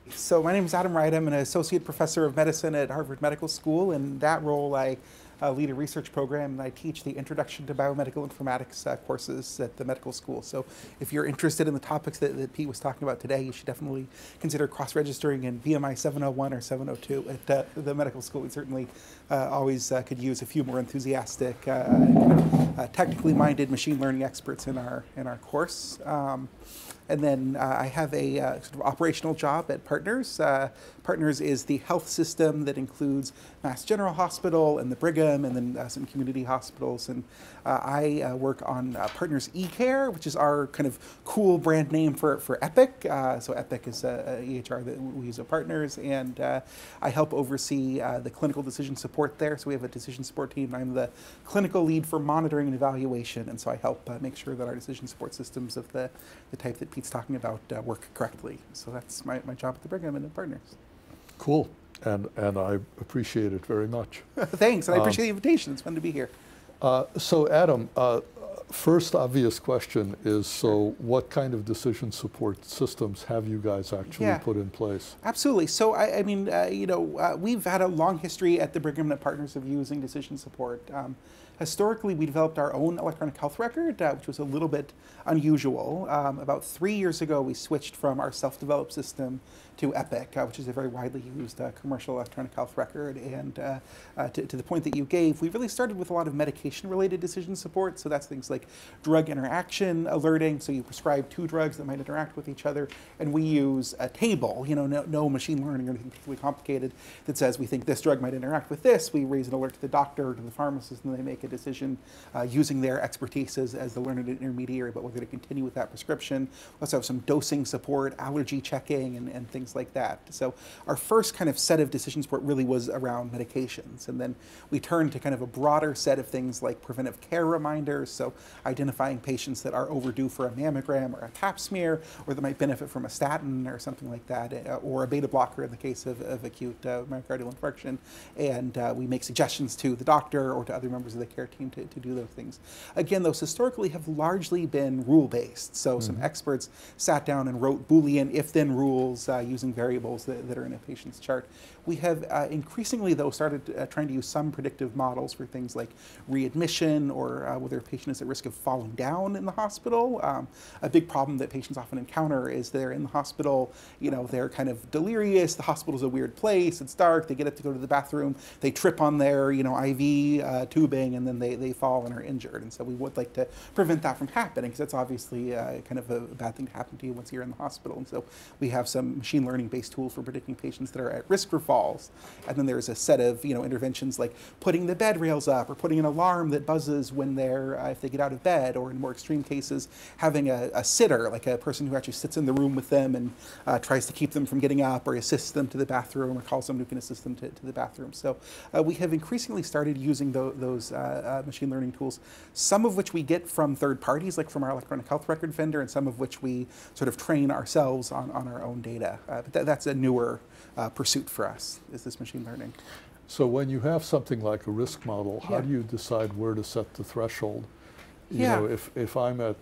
[SPEAKER 3] So my name is Adam Wright. I'm an associate professor of medicine at Harvard Medical School. In that role, I uh, lead a research program and I teach the Introduction to Biomedical Informatics uh, courses at the medical school. So if you're interested in the topics that, that Pete was talking about today, you should definitely consider cross-registering in BMI 701 or 702 at uh, the medical school. We certainly uh, always uh, could use a few more enthusiastic, uh, technically minded machine learning experts in our, in our course. Um, and then uh, I have a uh, sort of operational job at Partners. Uh, Partners is the health system that includes Mass General Hospital and the Brigham and then uh, some community hospitals. And uh, I uh, work on Partners eCare, which is our kind of cool brand name for, for Epic. so Epic is a, EHR that we use at Partners. And I help oversee the clinical decision support there. So we have a decision support team. I'm the clinical lead for monitoring and evaluation. And so I help make sure that our decision support systems of the, the type that Pete's talking about work correctly. So that's my, my job at the Brigham and the Partners.
[SPEAKER 1] Cool. And, and I appreciate it very much.
[SPEAKER 3] Thanks, and I appreciate um, the invitation. It's fun to be here.
[SPEAKER 1] Uh, so, Adam, uh, first obvious question is so what kind of decision support systems have you guys actually yeah, put in place
[SPEAKER 3] absolutely so i, I mean uh, you know uh, we've had a long history at the brigham and partners of using decision support um, historically we developed our own electronic health record uh, which was a little bit unusual. Um, about three years ago we switched from our self-developed system to Epic, uh, which is a very widely used uh, commercial electronic health record. And uh, to, to, the point that you gave, we really started with a lot of medication-related decision support. So that's things like drug interaction alerting. So you prescribe two drugs that might interact with each other, and we use a table, you know, no, no machine learning or anything particularly complicated, that says we think this drug might interact with this. We raise an alert to the doctor or to the pharmacist, and they make a decision uh, using their expertise as, as the learned intermediary but we're going to continue with that prescription. Also have some dosing support, allergy checking, and, and things things like that. So our first kind of set of decision support really was around medications. And then we turned to kind of a broader set of things like preventive care reminders, so identifying patients that are overdue for a mammogram or a pap smear, or that might benefit from a statin or something like that, uh, or a beta blocker in the case of, of acute uh, myocardial infarction. And uh, we make suggestions to the doctor or to other members of the care team to, to do those things. Again, those historically have largely been rule-based. So mm -hmm. some mm-hmm. experts sat down and wrote Boolean if-then rules uh, using variables that, that, are in a patient's chart. We have uh, increasingly, though, started uh, trying to use some predictive models for things like readmission or uh, whether a patient is at risk of falling down in the hospital. Um, a big problem that patients often encounter is they're in the hospital, you know, they're kind of delirious, the hospital's a weird place, it's dark, they get up to go to the bathroom, they trip on their, you know, IV uh, tubing, and then they, they fall and are injured. And so we would like to prevent that from happening because that's obviously uh, kind of a bad thing to happen to you once you're in the hospital. And so we have some machine learning-based tools for predicting patients that are at risk for falls. And then there's a set of you know interventions like putting the bed rails up or putting an alarm that buzzes when they're uh, if they get out of bed, or in more extreme cases, having a, a, sitter like a person who actually sits in the room with them and uh, tries to keep them from getting up, or assists them to the bathroom, or calls someone who can assist them to, to the bathroom. So uh, we have increasingly started using th those uh, uh, machine learning tools, some of which we get from third parties, like from our electronic health record vendor, and some of which we sort of train ourselves on, on our own data. Uh, but th that's a newer uh, pursuit for us, is this machine learning.
[SPEAKER 1] So when you have something like a risk model, how yeah. do you decide where to set the threshold? You
[SPEAKER 3] yeah.
[SPEAKER 1] know, if, if I'm at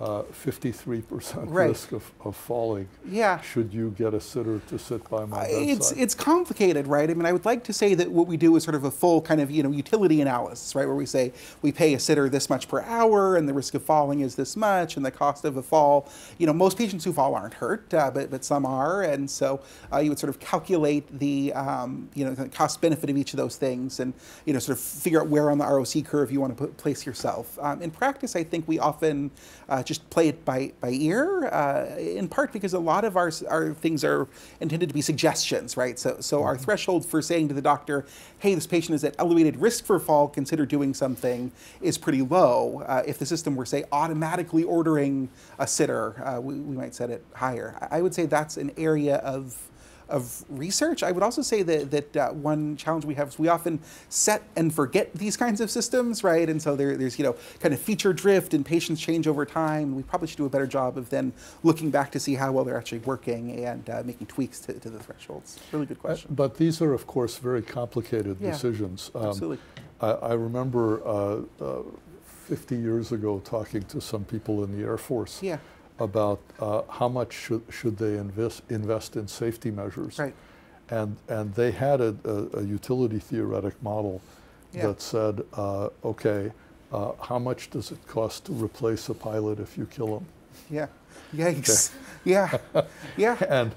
[SPEAKER 1] uh, 53%
[SPEAKER 3] Right.
[SPEAKER 1] risk of, of falling.
[SPEAKER 3] Yeah.
[SPEAKER 1] Should you get a sitter to sit by my bedside?
[SPEAKER 3] It's it's complicated, right? I mean, I would like to say that what we do is sort of a full kind of you know utility analysis, right? Where we say we pay a sitter this much per hour, and the risk of falling is this much, and the cost of a fall. You know, most patients who fall aren't hurt, uh, but but some are, and so uh, you would sort of calculate the um, you know the cost benefit of each of those things, and you know sort of figure out where on the ROC curve you want to put, place yourself. Um, in practice, I think we often uh, just play it by by ear, uh, in part because a lot of our our things are intended to be suggestions, right? So so our threshold for saying to the doctor, "Hey, this patient is at elevated risk for fall. Consider doing something," is pretty low. Uh, if the system were say automatically ordering a sitter, uh, we, we might set it higher. I would say that's an area of of research. I would also say that that uh, one challenge we have is we often set and forget these kinds of systems, right? And so there, there's you know kind of feature drift and patients change over time. We probably should do a better job of then looking back to see how well they're actually working and uh, making tweaks to, to the thresholds. Really good
[SPEAKER 1] Uh,
[SPEAKER 3] question.
[SPEAKER 1] But these are, of course, very complicated
[SPEAKER 3] Yeah,
[SPEAKER 1] decisions. Um,
[SPEAKER 3] absolutely.
[SPEAKER 1] I, I remember uh, uh, 50 years ago talking to some people in the Air Force
[SPEAKER 3] Yeah.
[SPEAKER 1] About uh, how much should, should they invest, invest in safety measures.
[SPEAKER 3] Right.
[SPEAKER 1] And, and they had a, a, a utility theoretic model
[SPEAKER 3] Yeah.
[SPEAKER 1] that said, uh, okay, uh, how much does it cost to replace a pilot if you kill him?
[SPEAKER 3] Yeah. Yikes. Yeah. Yeah.
[SPEAKER 1] And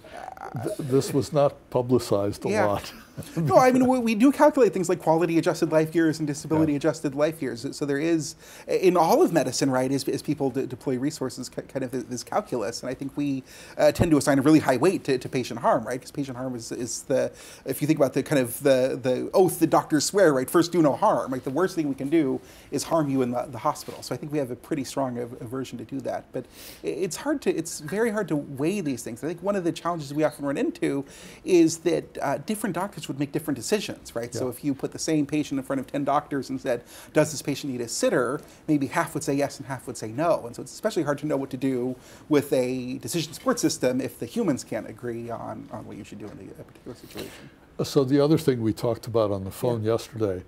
[SPEAKER 1] th- this was not publicized a
[SPEAKER 3] Yeah.
[SPEAKER 1] lot.
[SPEAKER 3] No, I mean, we, we do calculate things like quality adjusted life years and disability adjusted life years. So there is, in all of medicine, right, as, as people de- deploy resources, ki- kind of this calculus. And I think we uh, tend to assign a really high weight to, to patient harm, right? Because patient harm is, is the, if you think about the kind of the, the oath that doctors swear, right, first do no harm. Like the worst thing we can do is harm you in the, the hospital. So I think we have a pretty strong av- aversion to do that. But it's hard to, it's very hard to weigh these things. I think one of the challenges we often run into is that uh, different doctors would make different decisions, right? So if you put the same patient in front of 10 doctors and said, does this patient need a sitter? Maybe half would say yes and half would say no. And so it's especially hard to know what to do with a decision support system if the humans can't agree on, on what you should do in a, particular situation.
[SPEAKER 1] So the other thing we talked about on the phone yesterday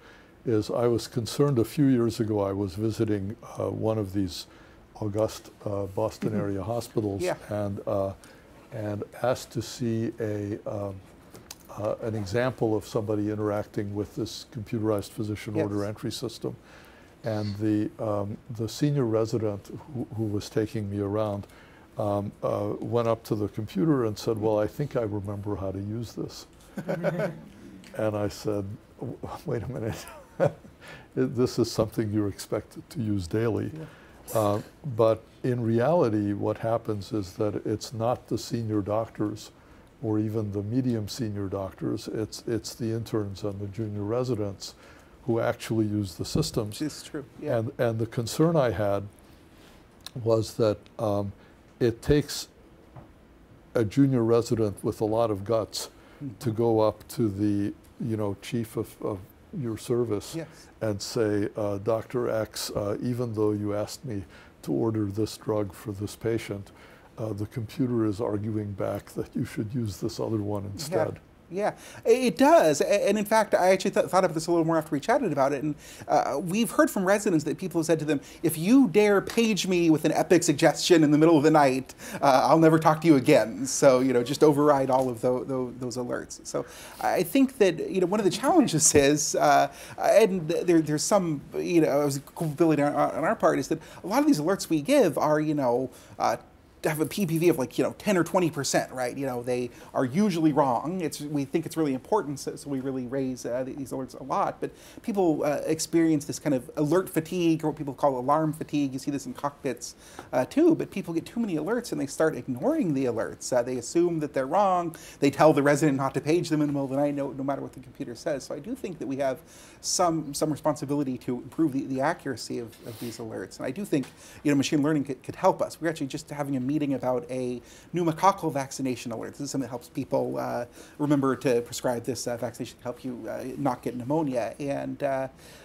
[SPEAKER 1] is I was concerned a few years ago. I was visiting uh, one of these august uh, Boston area hospitals
[SPEAKER 3] Yeah.
[SPEAKER 1] and uh, and asked to see a um, uh, an example of somebody interacting with this computerized physician
[SPEAKER 3] Yes.
[SPEAKER 1] order entry system. And the um, the senior resident who, who was taking me around um, uh, went up to the computer and said, "Well, I think I remember how to use this." And I said, wait a minute, this is something you're expected to use daily. Uh, but in reality, what happens is that it's not the senior doctors or even the medium senior doctors, it's, it's the interns and the junior residents who actually use the systems.
[SPEAKER 3] Is true. Yeah.
[SPEAKER 1] And, and the concern I had was that um, it takes a junior resident with a lot of guts to go up to the, you know, chief of, of your service
[SPEAKER 3] Yes.
[SPEAKER 1] and say, uh, Dr. X, uh, even though you asked me to order this drug for this patient, uh, the computer is arguing back that you should use this other one instead.
[SPEAKER 3] Yeah, it does. And in fact, I actually th- thought of this a little more after we chatted about it. And uh, we've heard from residents that people have said to them, if you dare page me with an epic suggestion in the middle of the night, uh, I'll never talk to you again. So, you know, just override all of tho- tho- those alerts. So I think that, you know, one of the challenges is, uh, and there, there's some, you know, culpability on, on our part, is that a lot of these alerts we give are, you know, uh, have a PPV of like you know 10 or 20 percent, right? You know they are usually wrong. It's we think it's really important, so, so we really raise uh, these alerts a lot. But people uh, experience this kind of alert fatigue, or what people call alarm fatigue. You see this in cockpits uh, too. But people get too many alerts and they start ignoring the alerts. Uh, they assume that they're wrong. They tell the resident not to page them in the middle of the night, no, no matter what the computer says. So I do think that we have some some responsibility to improve the, the accuracy of, of these alerts. And I do think you know machine learning could, could help us. We're actually just having a meeting about a pneumococcal vaccination alert. This is something that helps people uh, remember to prescribe this uh, vaccination to help you uh, not get pneumonia. And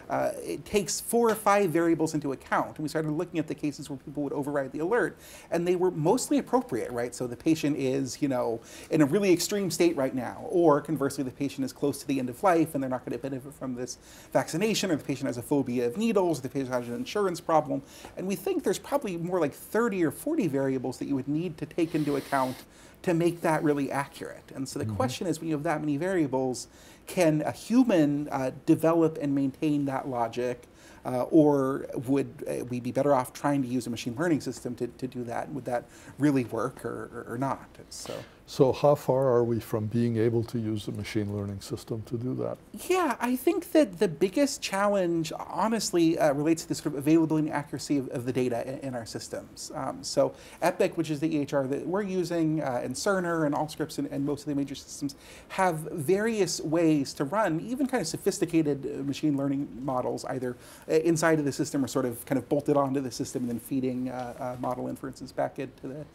[SPEAKER 3] uh, it takes four or five variables into account. And we started looking at the cases where people would override the alert, and they were mostly appropriate, right? So the patient is, you know, in a really extreme state right now, or conversely, the patient is close to the end of life and they're not going to benefit from this vaccination, or the patient has a phobia of needles, or the patient has an insurance problem. And we think there's probably more like 30 or 40 variables that you would need to take into account to make that really accurate. And so the mm-hmm. question is when you have that many variables, can a human uh, develop and maintain that logic? Uh, or would uh, we be better off trying to use a machine learning system to, to do that? Would that really work or, or, or not? So.
[SPEAKER 1] So how far are we from being able to use a machine learning system to do that?
[SPEAKER 3] Yeah, I think that the biggest challenge, honestly, uh, relates to the sort of availability and accuracy of, of the data in, in our systems. Um, so Epic, which is the EHR that we're using, uh, and Cerner and Allscripts and, and, most of the major systems have various ways to run even kind of sophisticated uh, machine learning models, either uh, inside of the system or sort of kind of bolted onto the system and then feeding uh, uh, model inferences back into the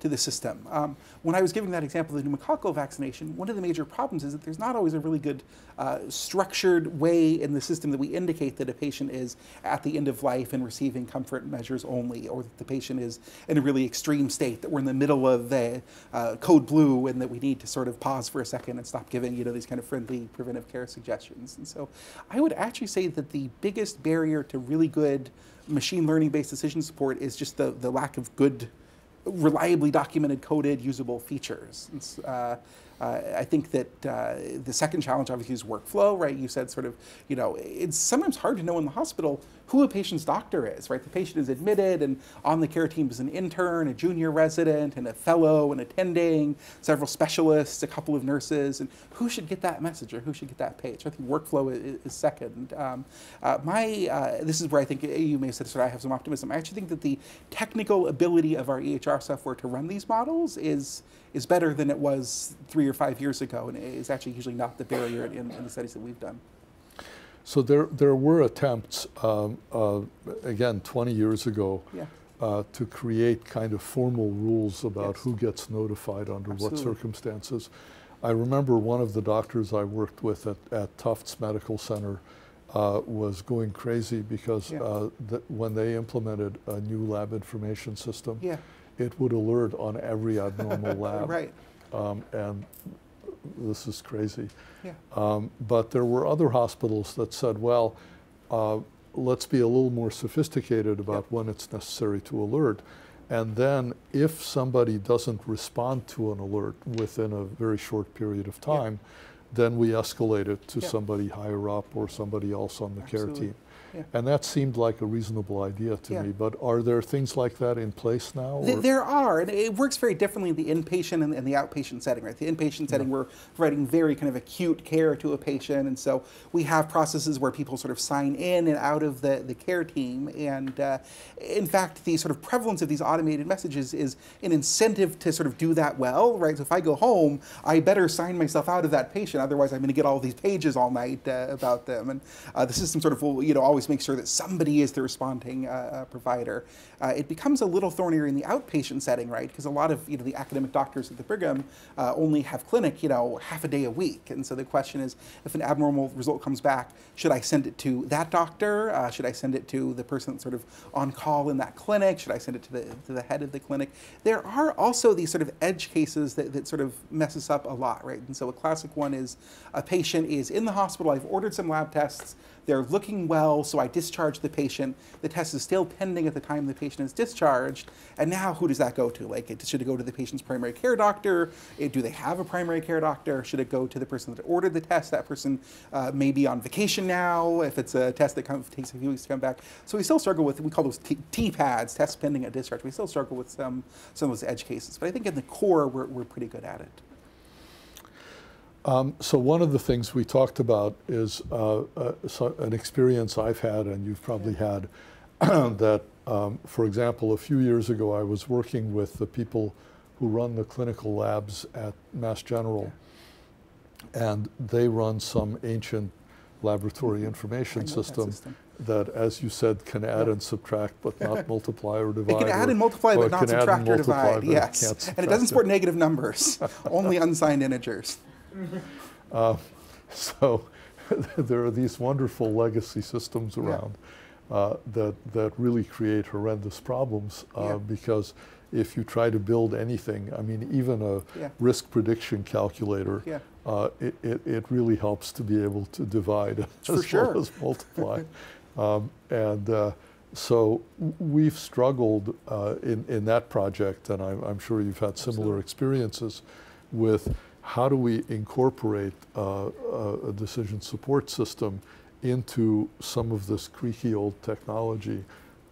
[SPEAKER 3] to the system. Um, when I was giving that example of the pneumococcal vaccination, one of the major problems is that there's not always a really good uh, structured way in the system that we indicate that a patient is at the end of life and receiving comfort measures only, or that the patient is in a really extreme state, that we're in the middle of the uh, code blue and that we need to sort of pause for a second and stop giving you know these kind of friendly preventive care suggestions. And so I would actually say that the biggest barrier to really good machine learning based decision support is just the, the lack of good reliably documented, coded, usable features. Uh, uh, I think that uh, the second challenge obviously is workflow, right? You said sort of, you know, it's sometimes hard to know in the hospital who a patient's doctor is, right? The patient is admitted and on the care team is an intern, a junior resident, and a fellow, and attending, several specialists, a couple of nurses, and who should get that message or who should get that page? I think workflow is, is second. Um, uh, my, uh, this is where I think you may have said I have some optimism. I actually think that the technical ability of our EHR software to run these models is is better than it was three or five years ago, and is actually usually not the barrier in, in the studies that we've done.
[SPEAKER 1] So there, there were attempts, um, uh, again, 20 years ago, yeah. uh, to create kind of formal rules about yes. who gets notified under Absolutely. what circumstances. I remember one of the doctors I worked with at, at Tufts Medical Center uh, was going crazy because yeah. Uh, when they implemented a new lab information system, yeah it would alert on every abnormal lab.
[SPEAKER 3] right.
[SPEAKER 1] Um, and this is crazy. Yeah. Um, but there were other hospitals that said, well, uh, let's be a little more sophisticated about yep. when it's necessary to alert. And then if somebody doesn't respond to an alert within a very short period of time, yep. then we escalate it to yep. somebody higher up or somebody else on the Absolutely. care team. Yeah. And that seemed like a reasonable idea to yeah. me. But are there things like that in place now?
[SPEAKER 3] Th there are. And it works very differently in the inpatient and, and the outpatient setting, right? The inpatient setting, yeah. we're providing very kind of acute care to a patient. And so we have processes where people sort of sign in and out of the, the care team. And uh, in fact, the sort of prevalence of these automated messages is an incentive to sort of do that well, right? So if I go home, I better sign myself out of that patient. Otherwise, I'm going to get all these pages all night uh, about them. And uh, the system sort of will, you know, always always make sure that somebody is the responding uh, uh, provider. Uh, it becomes a little thornier in the outpatient setting, right? Because a lot of you know the academic doctors at the Brigham uh, only have clinic, you know, half a day a week, and so the question is, if an abnormal result comes back, should I send it to that doctor? Uh, should I send it to the person sort of on call in that clinic? Should I send it to the to the head of the clinic? There are also these sort of edge cases that, that sort of mess us up a lot, right? And so a classic one is a patient is in the hospital. I've ordered some lab tests. They're looking well, so I discharge the patient. The test is still pending at the time the patient is discharged. And now who does that go to? Like, should it go to the patient's primary care doctor? Eh, do they have a primary care doctor? Should it go to the person that ordered the test? That person uh, may be on vacation now if it's a test that comes, takes a few weeks to come back. So we still struggle with, we call those T-pads, tests pending at discharge. We still struggle with some, some of those edge cases. But I think in the core, we're, we're pretty good at it.
[SPEAKER 1] Um, so one of the things we talked about is uh, uh, so an experience I've had, and you've probably had, that, um, for example, a few years ago I was working with the people who run the clinical labs at Mass General, and they run some ancient laboratory mm-hmm. information system, system, that, as you said, can add and subtract, but not multiply or divide.
[SPEAKER 3] It can add
[SPEAKER 1] or-
[SPEAKER 3] and multiply, but not
[SPEAKER 1] can add and
[SPEAKER 3] subtract or divide. Yes, and it doesn't support negative numbers, only unsigned integers.
[SPEAKER 1] So there are these wonderful legacy systems
[SPEAKER 3] Yeah.
[SPEAKER 1] around uh, that, that really create horrendous problems uh,
[SPEAKER 3] Yeah.
[SPEAKER 1] because if you try to build anything, I mean, even a
[SPEAKER 3] Yeah.
[SPEAKER 1] risk prediction calculator,
[SPEAKER 3] Yeah.
[SPEAKER 1] uh, it, it, it really helps to be able to divide
[SPEAKER 3] For
[SPEAKER 1] as
[SPEAKER 3] sure.
[SPEAKER 1] well as multiply. um, and uh, so we've struggled uh, in, in that project, and I'm, I'm sure you've had similar
[SPEAKER 3] Absolutely.
[SPEAKER 1] experiences with how do we incorporate uh, a, a decision support system into some of this creaky old technology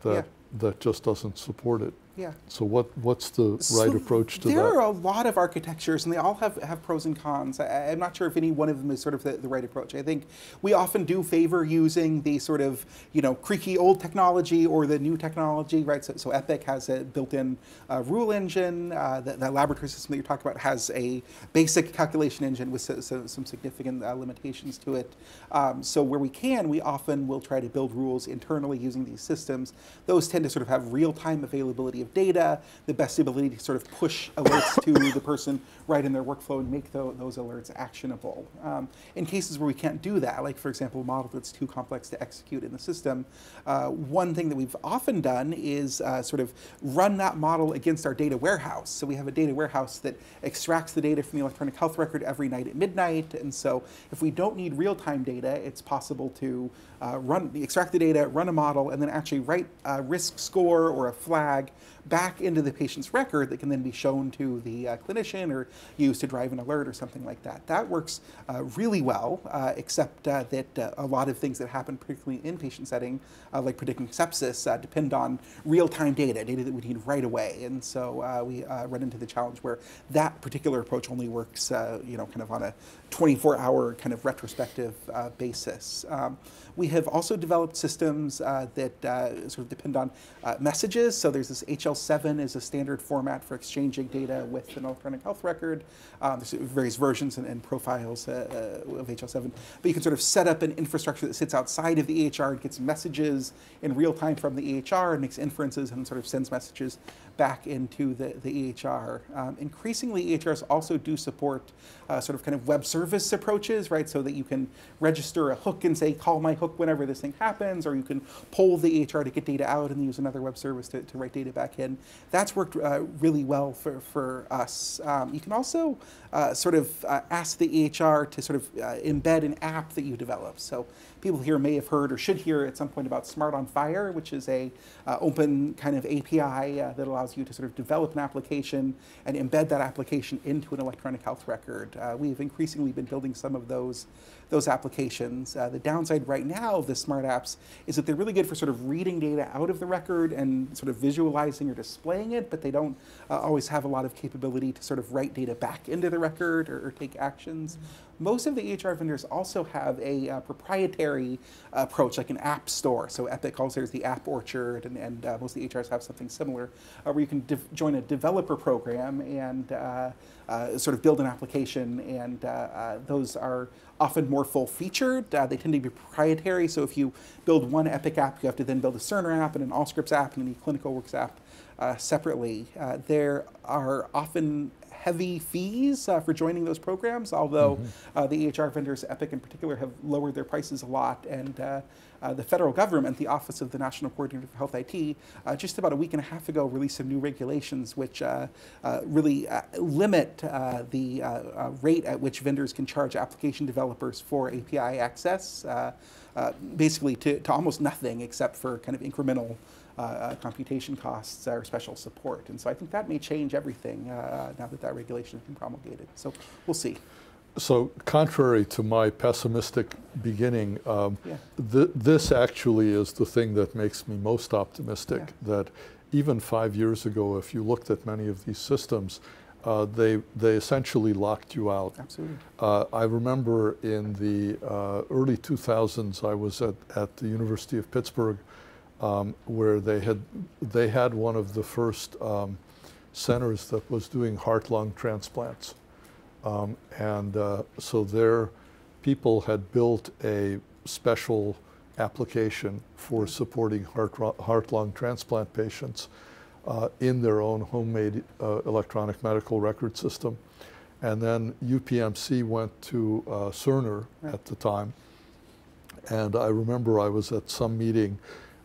[SPEAKER 1] that,
[SPEAKER 3] Yeah.
[SPEAKER 1] that just doesn't support it.
[SPEAKER 3] Yeah.
[SPEAKER 1] So what, what's the right approach to
[SPEAKER 3] there
[SPEAKER 1] that?
[SPEAKER 3] There are a lot of architectures, and they all have, have pros and cons. I, I'm not sure if any one of them is sort of the, the right approach. I think we often do favor using the sort of you know creaky old technology or the new technology, right? So, so Epic has a built-in uh, rule engine. Uh, the, the laboratory system that you're talking about has a basic calculation engine with so, so, some significant uh, limitations to it. Um, so where we can, we often will try to build rules internally using these systems. Those tend to sort of have real-time availability of data, the best ability to sort of push alerts to the person right in their workflow and make tho- those alerts actionable. Um, in cases where we can't do that, like for example, a model that's too complex to execute in the system, uh, one thing that we've often done is uh, sort of run that model against our data warehouse. So we have a data warehouse that extracts the data from the electronic health record every night at midnight. And so if we don't need real-time data, it's possible to uh, run, extract the data, run a model, and then actually write a risk score or a flag back into the patient's record that can then be shown to the uh, clinician or used to drive an alert or something like that. That works uh, really well, uh, except uh, that uh, a lot of things that happen, particularly in patient setting, uh, like predicting sepsis, depend on real-time data, data that we need right away. And so we run into the challenge where that particular approach only works, you know, kind of on a 24-hour kind of retrospective basis. Um, we have also developed systems uh, that uh, sort of depend on uh, messages. So there's this HL7 is a standard format for exchanging data with an electronic health record. Um, there's various versions and, and profiles uh, uh, of HL7. But you can sort of set up an infrastructure that sits outside of the EHR and gets messages in real time from the EHR and makes inferences and sort of sends messages back into the, the EHR. Um, increasingly, EHRs also do support sort of kind of web service approaches, right? So that you can register a hook and say, call my hook whenever this thing happens, or you can pull the EHR to get data out and use another web service to, to write data back in. That's worked uh, really well for, for us. Um, you can also uh, sort of uh, ask the EHR to sort of uh, embed an app that you develop. So people here may have heard or should hear at some point about SMART on FHIR, which is a uh, open kind of API uh, that allows you to sort of develop an application and embed that application into an electronic health record. We've increasingly been building some of those those applications. Uh, the downside right now of the smart apps is that they're really good for sort of reading data out of the record and sort of visualizing or displaying it, but they don't uh, always have a lot of capability to sort of write data back into the record or, or take actions. Most of the EHR vendors also have a uh, proprietary approach, like an app store. So Epic calls theirs the App Orchard, and, and uh, most of the EHRs have something similar, uh, where you can join a developer program and uh, uh, sort of build an application, and uh, those are often more full featured. They tend to be proprietary, so if you build one Epic app, you have to then build a Cerner app and an Allscripts app and an eClinicalWorks app uh, separately. Uh, there are often heavy fees uh, for joining those programs, although uh, the EHR vendors, Epic in particular, have lowered their prices a lot. And uh, uh, the federal government, the Office of the National Coordinator for Health IT, uh, just about a week and a half ago released some new regulations which uh, uh, really uh, limit uh, the rate at which vendors can charge application developers for API access, uh, uh, basically to, to almost nothing except for kind of incremental uh, uh, computation costs or special support. And so I think that may change everything uh, now that that regulation has been promulgated. So we'll see.
[SPEAKER 1] So contrary to my pessimistic beginning, um,
[SPEAKER 3] Yeah.
[SPEAKER 1] th- this actually is the thing that makes me most optimistic.
[SPEAKER 3] Yeah.
[SPEAKER 1] That even five years ago, if you looked at many of these systems, uh, they they essentially locked you out.
[SPEAKER 3] Absolutely.
[SPEAKER 1] Uh, I remember in the uh, early 2000s, I was at, at the University of Pittsburgh, um, where they had they had one of the first um, centers that was doing heart-lung transplants, um, and uh, so their people had built a special application for supporting heart, heart lung transplant patients uh, in their own homemade uh, electronic medical record system. And then UPMC went to uh, Cerner right. at the time. And I remember I was at some meeting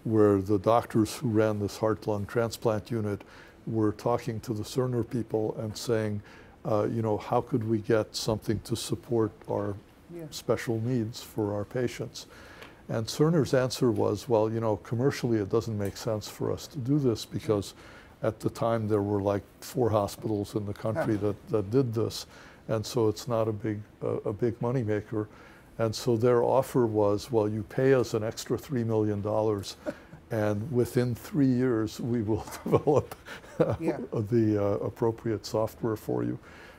[SPEAKER 1] where the doctors who ran this heart lung transplant unit were talking to the Cerner people and saying, uh, you know, how could we get something to support our yeah. special needs for our patients? And Cerner's answer was, well, you know, commercially it doesn't make sense for us to do this because at the time there were like four hospitals in the country that, that did this. And so it's not a big, uh, a big money maker. And so their offer was, well, you pay us an extra $3 million and within three years we will develop yeah. the uh, appropriate software for you.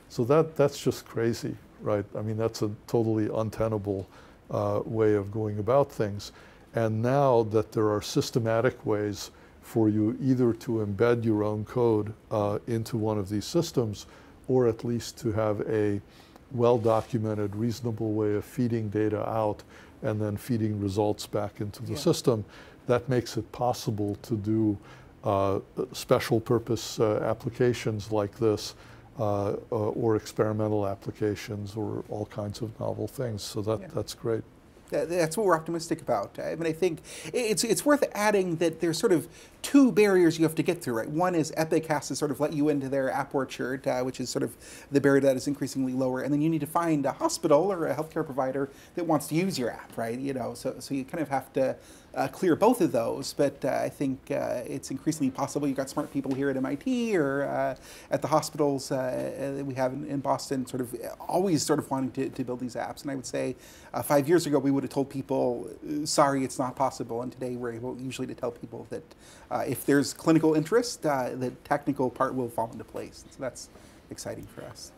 [SPEAKER 1] So that, that's just crazy, right? I mean, that's a totally untenable uh, way of going about things. And now that there are systematic ways for you either to embed your own code uh, into one of these systems or at least to have a well-documented, reasonable way of feeding data out and then feeding results back into the yeah. system, that makes it possible to do uh, special purpose uh, applications like this uh, uh, or experimental applications or all kinds of novel things. So that, yeah. that's great.
[SPEAKER 3] That's what we're optimistic about. I mean, I think it's it's worth adding that there's sort of two barriers you have to get through, right? One is Epic has to sort of let you into their app orchard, uh, which is sort of the barrier that is increasingly lower, and then you need to find a hospital or a healthcare provider that wants to use your app, right? You know, so so you kind of have to uh, clear both of those. But uh, I think uh, it's increasingly possible. You've got smart people here at MIT or uh, at the hospitals uh, that we have in, in, Boston, sort of always sort of wanting to, to build these apps. And I would say uh, five years ago we would have told people, sorry, it's not possible. And today we're able usually to tell people that if there's clinical interest, the technical part will fall into place. So that's exciting for us.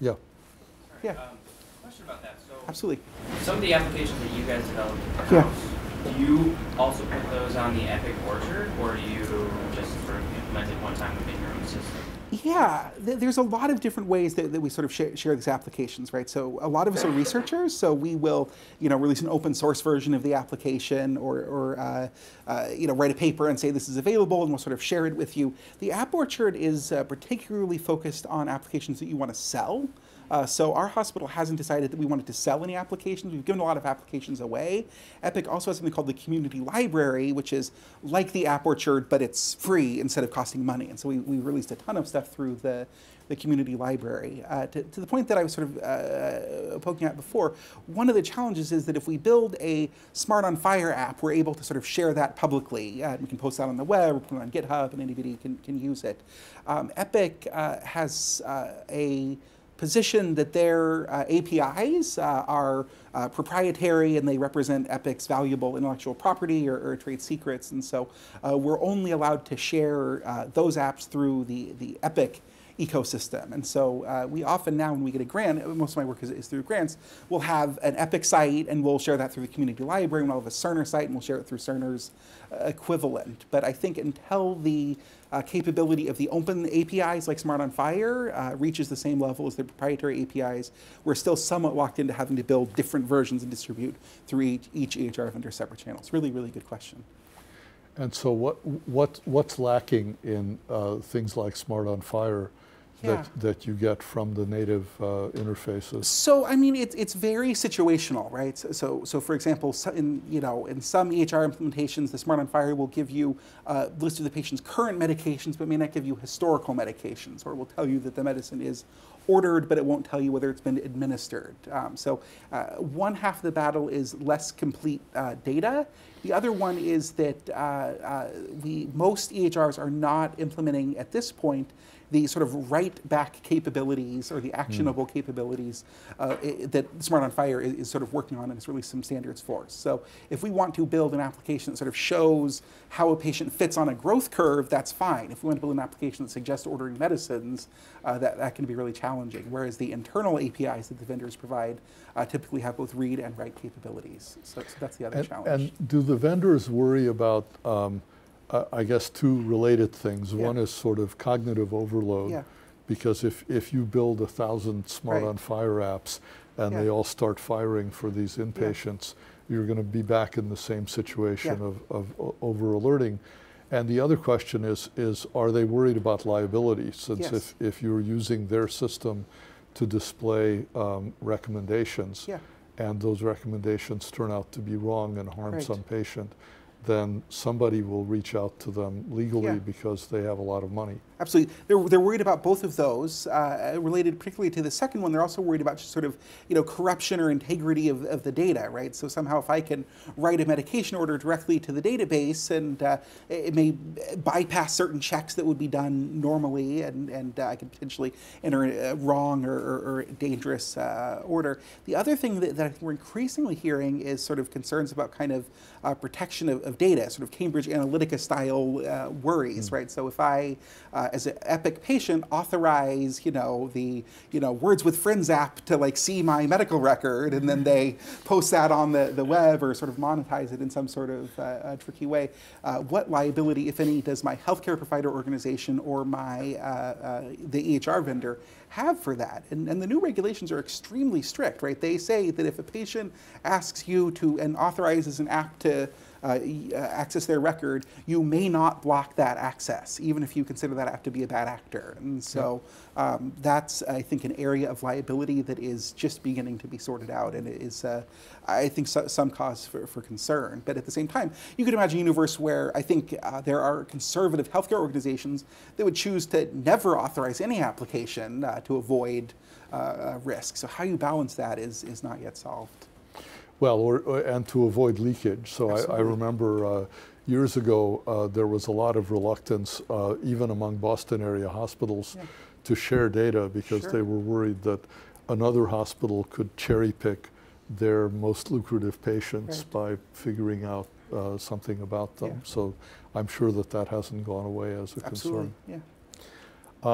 [SPEAKER 1] Yeah.
[SPEAKER 4] Sorry, yeah. Um, question about that. So
[SPEAKER 3] Absolutely.
[SPEAKER 4] Some of the applications that you guys developed yeah do you also put those on the Epic Orchard, or do you just sort of implement it one time within your own system?
[SPEAKER 3] Yeah, there's a lot of different ways that, that we sort of sh share these applications, right? So a lot of us are researchers, so we will, you know, release an open source version of the application, or, or uh, uh, you know, write a paper and say this is available, and we'll sort of share it with you. The App Orchard is uh, particularly focused on applications that you want to sell. Uh, so our hospital hasn't decided that we wanted to sell any applications. We've given a lot of applications away. Epic also has something called the Community Library, which is like the App Orchard, but it's free instead of costing money. And so we, we released a ton of stuff through the, the community library. Uh, to, to, the point that I was sort of uh, poking at before, one of the challenges is that if we build a SMART on FHIR app, we're able to sort of share that publicly. Uh, we can post that on the web, or put it on GitHub, and anybody can, can use it. Um, Epic uh, has uh, a position that their uh, APIs uh, are uh, proprietary and they represent Epic's valuable intellectual property or, or trade secrets. And so uh, we're only allowed to share uh, those apps through the, the Epic ecosystem. And so uh, we often now, when we get a grant, most of my work is, is, through grants, we'll have an Epic site and we'll share that through the community library, and we'll have a Cerner site and we'll share it through Cerner's uh, equivalent. But I think until the uh, capability of the open APIs like SMART on FHIR uh, reaches the same level as the proprietary APIs, we're still somewhat locked into having to build different versions and distribute through each, each EHR vendor separate channels. Really, really good question.
[SPEAKER 1] And so what, what, what's lacking in uh, things like SMART on FHIR yeah. that, that you get from the native uh, interfaces?
[SPEAKER 3] So I mean, it's it's very situational, right? So so, for example, in you know in some EHR implementations, the SMART on FHIR will give you a list of the patient's current medications, but may not give you historical medications, or will tell you that the medicine is ordered, but it won't tell you whether it's been administered. Um, so uh, one half of the battle is less complete uh, data. The other one is that uh, uh we most EHRs are not implementing at this point the sort of write back capabilities or the hmm. actionable mm. capabilities uh, that SMART on FHIR is, is, sort of working on and has released some standards for. So if we want to build an application that sort of shows how a patient fits on a growth curve, that's fine. If we want to build an application that suggests ordering medicines, uh, that, that can be really challenging. Whereas the internal APIs that the vendors provide uh, typically have both read and write capabilities. So, so that's the other
[SPEAKER 1] and,
[SPEAKER 3] challenge.
[SPEAKER 1] And do the vendors worry about um, uh, I guess, two related things. Yeah. One is sort of cognitive overload. Yeah. Because if, if you build a thousand smart right. on fire apps and yeah. they all start firing for these inpatients, you're going to be back in the same situation of, of over alerting. And the other question is, is are they worried about liability? Since
[SPEAKER 3] Yes.
[SPEAKER 1] if, if you're using their system to display um, recommendations, and those recommendations turn out to be wrong and harm
[SPEAKER 3] Right.
[SPEAKER 1] some patient, then somebody will reach out to them legally
[SPEAKER 3] Yeah.
[SPEAKER 1] because they have a lot of money.
[SPEAKER 3] Absolutely. They're, they're worried about both of those. Uh, related particularly to the second one, they're also worried about just sort of, you know, corruption or integrity of, of the data, right? So somehow if I can write a medication order directly to the database and uh, it may bypass certain checks that would be done normally and, and uh, I could potentially enter a wrong or, or, or dangerous uh, order. The other thing that, that I think we're increasingly hearing is sort of concerns about kind of uh, protection of, of data, sort of Cambridge Analytica style uh, worries, right? So if I, uh, as an Epic patient, authorize, you know, the, you know, Words with Friends app to like see my medical record, and then they post that on the, the web or sort of monetize it in some sort of uh, uh, tricky way, uh, what liability, if any, does my healthcare provider organization or my uh, uh, the EHR vendor have for that? And, and the new regulations are extremely strict, right? They say that if a patient asks you to and authorizes an app to uh, uh, access their record, you may not block that access, even if you consider that app to be a bad actor. And so um, that's, I think, an area of liability that is just beginning to be sorted out and it is, uh, I think, so, some cause for, for concern. But at the same time, you could imagine a universe where I think uh, there are conservative healthcare organizations that would choose to never authorize any application uh, to avoid uh, risk. So how you balance that is, is not yet solved.
[SPEAKER 1] Well, or, or- and to avoid leakage. So I, I remember uh, years ago uh, there was a lot of reluctance, uh, even among Boston area hospitals,
[SPEAKER 3] Yeah.
[SPEAKER 1] to share data because
[SPEAKER 3] Sure.
[SPEAKER 1] they were worried that another hospital could cherry pick their most lucrative patients by figuring out uh, something about them.
[SPEAKER 3] Yeah.
[SPEAKER 1] So I'm sure that that hasn't gone away as a
[SPEAKER 3] Absolutely,
[SPEAKER 1] concern.
[SPEAKER 3] yeah.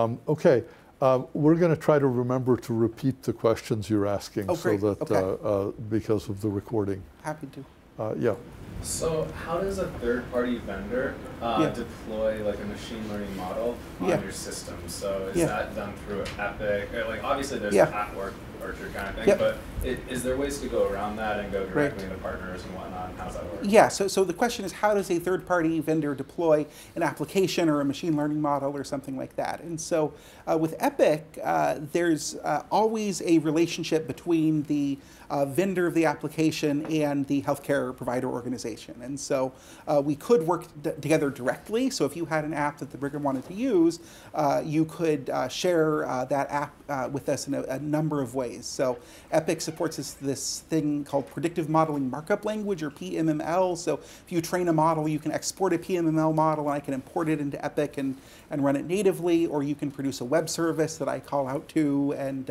[SPEAKER 1] Um, okay, um, we're going to try to remember to repeat the questions you're asking,
[SPEAKER 3] Oh,
[SPEAKER 1] so that
[SPEAKER 3] Okay.
[SPEAKER 1] uh, uh, because of the recording.
[SPEAKER 3] Happy to.
[SPEAKER 1] Uh, yeah.
[SPEAKER 5] So how does a third-party vendor uh,
[SPEAKER 3] Yeah.
[SPEAKER 5] deploy like a machine learning model on
[SPEAKER 3] Yeah.
[SPEAKER 5] your system? So is
[SPEAKER 3] Yeah.
[SPEAKER 5] that done through Epic? Or, like obviously there's
[SPEAKER 3] Yeah.
[SPEAKER 5] an at work Orchard kind of thing,
[SPEAKER 3] Yep.
[SPEAKER 5] but i is there ways to go around that and go directly into partners and whatnot? And how's that work?
[SPEAKER 3] Yeah, so, so the question is how does a third party vendor deploy an application or a machine learning model or something like that? And so uh, with Epic, uh, there's uh, always a relationship between the uh, vendor of the application and the healthcare provider organization. And so uh, we could work together directly. So if you had an app that the Brigham wanted to use, uh, you could uh, share uh, that app uh, with us in a, a number of ways. So Epic supports this, this thing called predictive modeling markup language or PMML. So if you train a model, you can export a PMML model and I can import it into Epic and, and run it natively, or you can produce a web service that I call out to and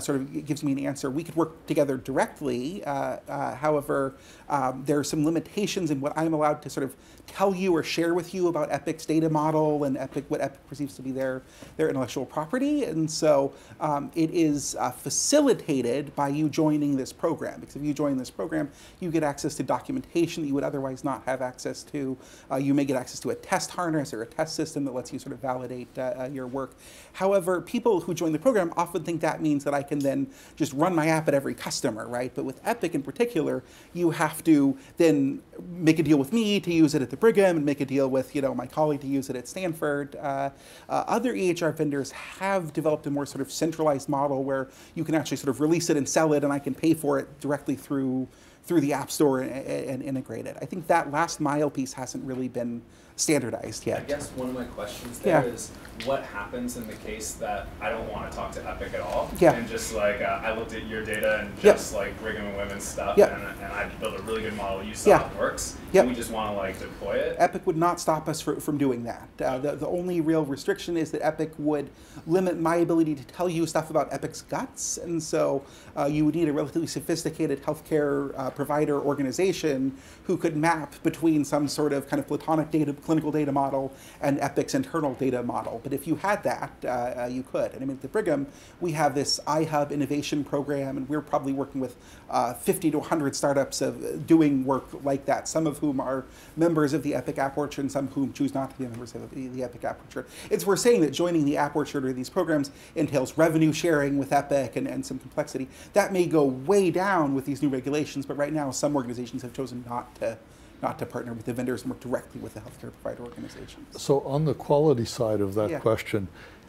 [SPEAKER 3] sort of gives me an answer. We could work together directly. Uh, uh, however, um, there are some limitations in what I'm allowed to sort of tell you or share with you about Epic's data model and Epic, what Epic perceives to be their, their intellectual property. And so um, it is uh, facilitated by you joining this program. Because if you join this program, you get access to documentation that you would otherwise not have access to. You may get access to a test harness or a test system that lets you sort of validate your work. However, people who join the program often think that means that I can then just run my app at every customer, right? But with Epic in particular, you have to then make a deal with me to use it at the Brigham and make a deal with you know my colleague to use it at Stanford. Uh, uh, other EHR vendors have developed a more sort of centralized model where you can actually sort of release it and sell it, and I can pay for it directly through through the App Store and, and integrate it. I think that last mile piece hasn't really been standardized yet.
[SPEAKER 5] I guess one of my questions there
[SPEAKER 3] Yeah.
[SPEAKER 5] is what happens in the case that I don't want to talk to Epic at all?
[SPEAKER 3] Yeah.
[SPEAKER 5] And just like uh, I looked at your data and
[SPEAKER 3] Yep.
[SPEAKER 5] just like Brigham and Women's stuff
[SPEAKER 3] Yep.
[SPEAKER 5] and, and I built a really good model. You saw
[SPEAKER 3] Yeah.
[SPEAKER 5] it works.
[SPEAKER 3] Yep.
[SPEAKER 5] And we just want to like deploy it.
[SPEAKER 3] Epic would not stop us fr- from doing that. Uh, the, the only real restriction is that Epic would limit my ability to tell you stuff about Epic's guts, and so uh, you would need a relatively sophisticated healthcare uh, provider organization who could map between some sort of kind of platonic data, clinical data model and Epic's internal data model. But if you had that, uh, uh, you could. And I mean, at the Brigham, we have this iHub innovation program, and we're probably working with uh, 50 to 100 startups of doing work like that. Some of whom are members of the Epic App and some whom choose not to be members of the, the Epic Orchard. It's worth saying that joining the App Orchard or these programs entails revenue sharing with Epic and, and some complexity. That may go way down with these new regulations, but right now some organizations have chosen not to not to partner with the vendors and work directly with the healthcare provider organizations.
[SPEAKER 1] So on the quality side of that
[SPEAKER 3] Yeah.
[SPEAKER 1] question,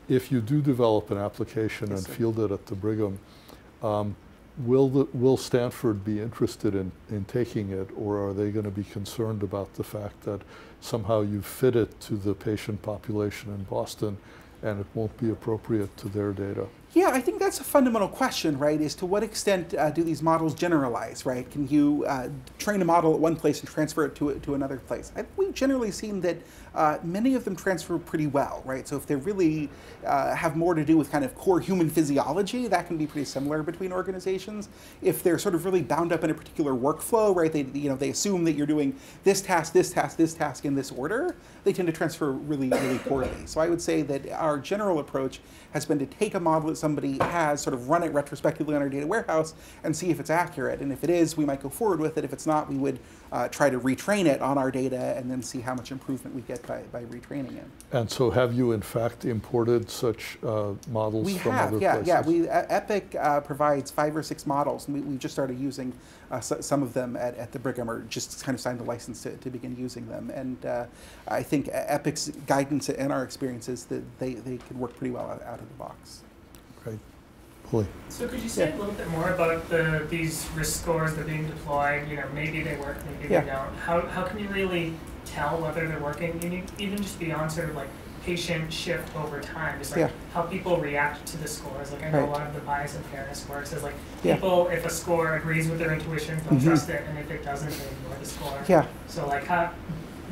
[SPEAKER 1] if you do develop an application
[SPEAKER 3] Yes,
[SPEAKER 1] and
[SPEAKER 3] sir.
[SPEAKER 1] field it at the Brigham, um, will, the, will Stanford be interested in, in taking it, or are they going to be concerned about the fact that somehow you fit it to the patient population in Boston and it won't be appropriate to their data?
[SPEAKER 3] Yeah, I think that's a fundamental question, right? Is to what extent uh, do these models generalize, right? Can you uh, train a model at one place and transfer it to, to another place? I, we've generally seen that uh, many of them transfer pretty well, right? So if they really uh, have more to do with kind of core human physiology, that can be pretty similar between organizations. If they're sort of really bound up in a particular workflow, right? They you know they assume that you're doing this task, this task, this task in this order. They tend to transfer really really poorly. So I would say that our general approach has been to take a model that somebody has, sort of run it retrospectively on our data warehouse, and see if it's accurate. And if it is, we might go forward with it. If it's not, we would uh, try to retrain it on our data and then see how much improvement we get by, by retraining it.
[SPEAKER 1] And so have you in fact imported such uh, models
[SPEAKER 3] We
[SPEAKER 1] from
[SPEAKER 3] have,
[SPEAKER 1] other
[SPEAKER 3] yeah,
[SPEAKER 1] places?
[SPEAKER 3] yeah. We, uh, Epic uh, provides five or six models, and we, we just started using uh, so, some of them at, at the Brigham, or just kind of signed a license to, to begin using them. And uh, I think Epic's guidance and our experience is that they, they can work pretty well out, out of the box.
[SPEAKER 6] So could you say
[SPEAKER 3] Yeah.
[SPEAKER 6] a little bit more about the these risk scores that are being deployed? You know, maybe they work, maybe
[SPEAKER 3] Yeah.
[SPEAKER 6] they don't. How, how can you really tell whether they're working? You need, even just beyond sort of like patient shift over time, just like
[SPEAKER 3] Yeah.
[SPEAKER 6] how people react to the scores. Like I know a lot of the bias and fairness works is like people, if a score agrees with their intuition, they'll
[SPEAKER 3] Mhm.
[SPEAKER 6] trust it, and if it doesn't, they ignore the score.
[SPEAKER 3] Yeah,
[SPEAKER 6] So like how,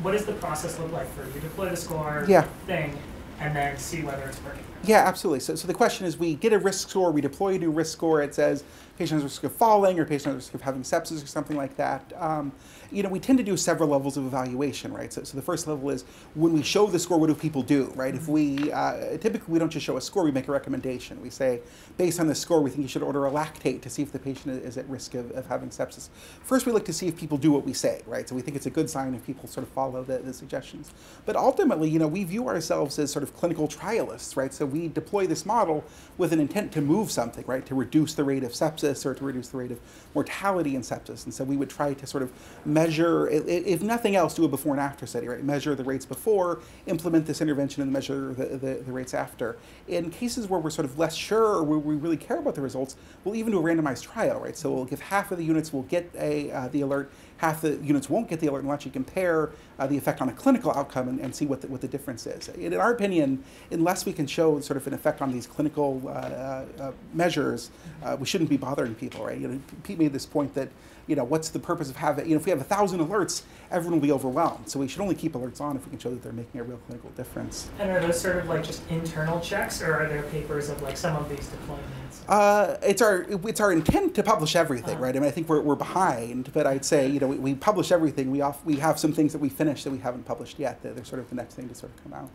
[SPEAKER 6] what does the process look like for you deploy the score
[SPEAKER 3] Yeah.
[SPEAKER 6] thing, and then see whether it's working?
[SPEAKER 3] Yeah, absolutely. So, so the question is, we get a risk score, we deploy a new risk score. It says patient has risk of falling or patient has risk of having sepsis or something like that. Um, you know, we tend to do several levels of evaluation, right? So, so the first level is when we show the score, what do people do, right? If we uh, typically we don't just show a score, we make a recommendation. We say, based on the score, we think you should order a lactate to see if the patient is at risk of, of having sepsis. First, we look to see if people do what we say, right? So we think it's a good sign if people sort of follow the, the suggestions. But ultimately, you know, we view ourselves as sort of clinical trialists, right? So we deploy this model with an intent to move something, right? To reduce the rate of sepsis or to reduce the rate of mortality in sepsis. And so we would try to sort of measure, i- if nothing else, do a before and after study, right? Measure the rates before, implement this intervention, and measure the, the, the rates after. In cases where we're sort of less sure or where we really care about the results, we'll even do a randomized trial, right? So we'll give half of the units will get a, uh, the alert, half the units won't get the alert, and we'll actually compare uh, the effect on a clinical outcome and, and see what the, what the difference is. In our opinion, unless we can show sort of an effect on these clinical uh, uh, measures, uh, we shouldn't be bothering people, right? You know, Pete made this point that, you know, what's the purpose of having, you know, if we have a thousand alerts, everyone will be overwhelmed. So we should only keep alerts on if we can show that they're making a real clinical difference.
[SPEAKER 6] And are those sort of like just internal checks, or are there papers of like some of these deployments?
[SPEAKER 3] Uh, it's our it's our intent to publish everything,
[SPEAKER 6] Uh-huh.
[SPEAKER 3] right? I mean, I think we're, we're behind, but I'd say you know we, we publish everything. We off, we have some things that we finished that we haven't published yet. That they're sort of the next thing to sort of come out.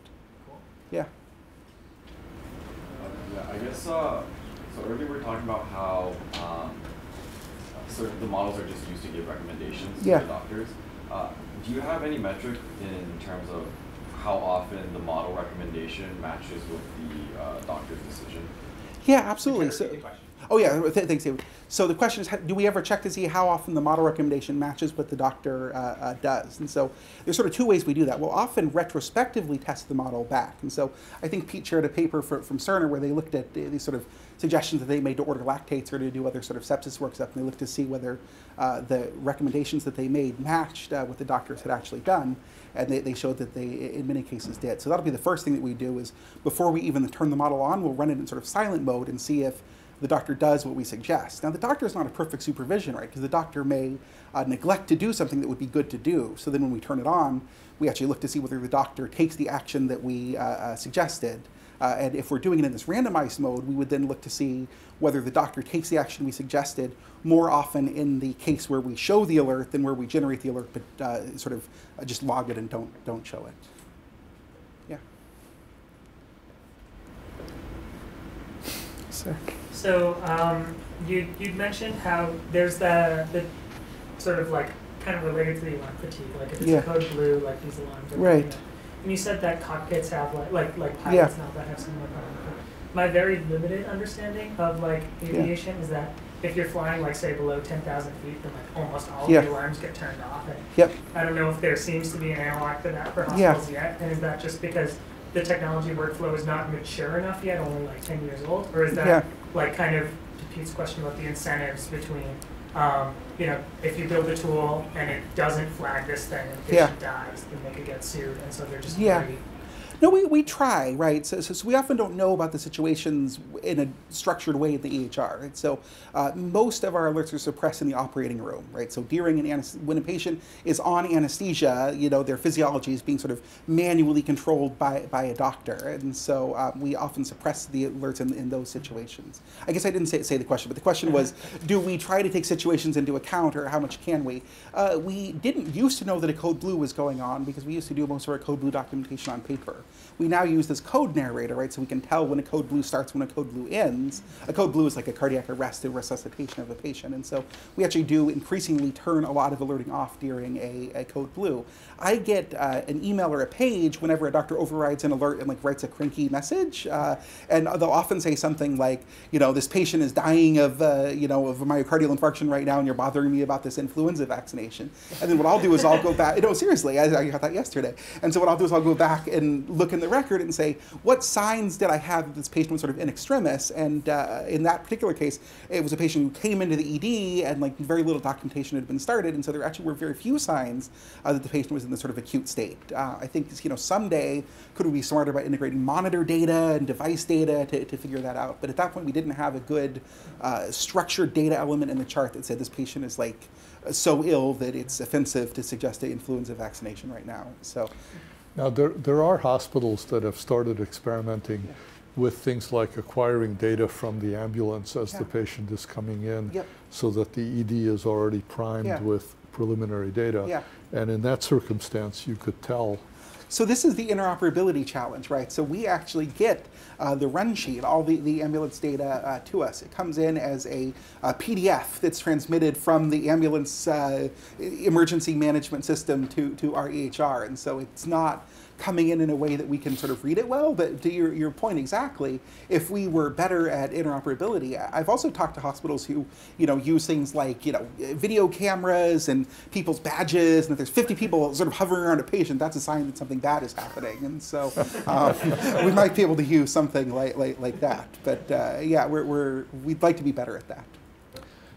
[SPEAKER 6] Cool.
[SPEAKER 3] Yeah.
[SPEAKER 7] Uh, Yeah, I guess, uh, so earlier we were talking about how, um, so the models are just used to give recommendations to
[SPEAKER 3] Yeah.
[SPEAKER 7] the doctors. Uh, do you have any metric in terms of how often the model recommendation matches with the, uh, doctor's decision?
[SPEAKER 3] Yeah, absolutely. So,
[SPEAKER 4] question.
[SPEAKER 3] Oh yeah, th- thanks, David. So the question is, do we ever check to see how often the model recommendation matches what the doctor uh, uh, does? And so there's sort of two ways we do that. We'll often retrospectively test the model back. And so I think Pete shared a paper for, from Cerner where they looked at the- these sort of suggestions that they made to order lactates or to do other sort of sepsis work stuff, and they looked to see whether uh, the recommendations that they made matched uh, what the doctors had actually done and they, they showed that they in many cases did. So that'll be the first thing that we do is before we even turn the model on, we'll run it in sort of silent mode and see if the doctor does what we suggest. Now the doctor is not a perfect supervision, right? Because the doctor may uh, neglect to do something that would be good to do. So then when we turn it on, we actually look to see whether the doctor takes the action that we uh, uh, suggested. Uh, and if we're doing it in this randomized mode, we would then look to see whether the doctor takes the action we suggested more often in the case where we show the alert than where we generate the alert but uh, sort of uh, just log it and don't don't show it. Yeah. So,
[SPEAKER 6] So um, you you'd mentioned how there's the the sort of like kind of related to the alarm fatigue, like if it's
[SPEAKER 3] Yeah.
[SPEAKER 6] a code blue, like these alarms. Are
[SPEAKER 3] Right.
[SPEAKER 6] up. And you said that cockpits have like like like
[SPEAKER 3] Yeah.
[SPEAKER 6] pilots now that have similar problems. my very limited understanding of like aviation yeah. is that if you're flying like say below 10,000 feet, then like almost all yeah. the alarms get turned off. And
[SPEAKER 3] yep.
[SPEAKER 6] I don't know if there seems to be an analog to that for hospitals yeah. yet, and is that just because the technology workflow is not mature enough yet, only like 10 years old, or is that yeah. Like kind of to Pete's question about the incentives between um, you know, if you build a tool and it doesn't flag this thing and the patient yeah. dies, then they could get sued, and so they're just yeah. very
[SPEAKER 3] no, we, we try, right? So, so, so, we often don't know about the situations in a structured way at the EHR, right? So uh, most of our alerts are suppressed in the operating room, right? So during an when a patient is on anesthesia, you know, their physiology is being sort of manually controlled by, by a doctor. And so uh, we often suppress the alerts in, in those situations. I guess I didn't say, say the question, but the question was, do we try to take situations into account or how much can we? Uh, we didn't used to know that a code blue was going on because we used to do most of our code blue documentation on paper we now use this code narrator, right? So we can tell when a code blue starts, when a code blue ends. A code blue is like a cardiac arrest and resuscitation of a patient. And so we actually do increasingly turn a lot of alerting off during a, a code blue. I get uh, an email or a page whenever a doctor overrides an alert and like writes a cranky message. Uh, and they'll often say something like, you know, this patient is dying of, uh, you know, of a myocardial infarction right now and you're bothering me about this influenza vaccination. And then what I'll do is I'll go back, no, seriously, I, I got that yesterday. And so what I'll do is I'll go back and look in the record and say, what signs did I have that this patient was sort of in extremis? And uh, in that particular case, it was a patient who came into the ED and like very little documentation had been started. And so there actually were very few signs uh, that the patient was in this sort of acute state. Uh, I think, you know, someday could we be smarter about integrating monitor data and device data to, to figure that out? But at that point, we didn't have a good uh, structured data element in the chart that said this patient is like so ill that it's offensive to suggest an influenza vaccination right now. So
[SPEAKER 1] now, there, there are hospitals that have started experimenting yeah. with things like acquiring data from the ambulance as yeah. the patient is coming in
[SPEAKER 3] yep.
[SPEAKER 1] so that the ED is already primed yeah. with preliminary data. And in that circumstance, you could tell.
[SPEAKER 3] So this is the interoperability challenge, right? So we actually get uh, the run sheet, all the, the ambulance data uh, to us. It comes in as a, a, PDF that's transmitted from the ambulance uh, emergency management system to, to our EHR. And so it's not coming in in a way that we can sort of read it well. But to your, your point exactly, if we were better at interoperability, I've also talked to hospitals who, you know, use things like, you know, video cameras and people's badges, and if there's 50 people sort of hovering around a patient, that's a sign that something bad is happening. And so um, we might be able to use something like, like, like that. But uh, yeah, we're, we're, we'd like to be better at that.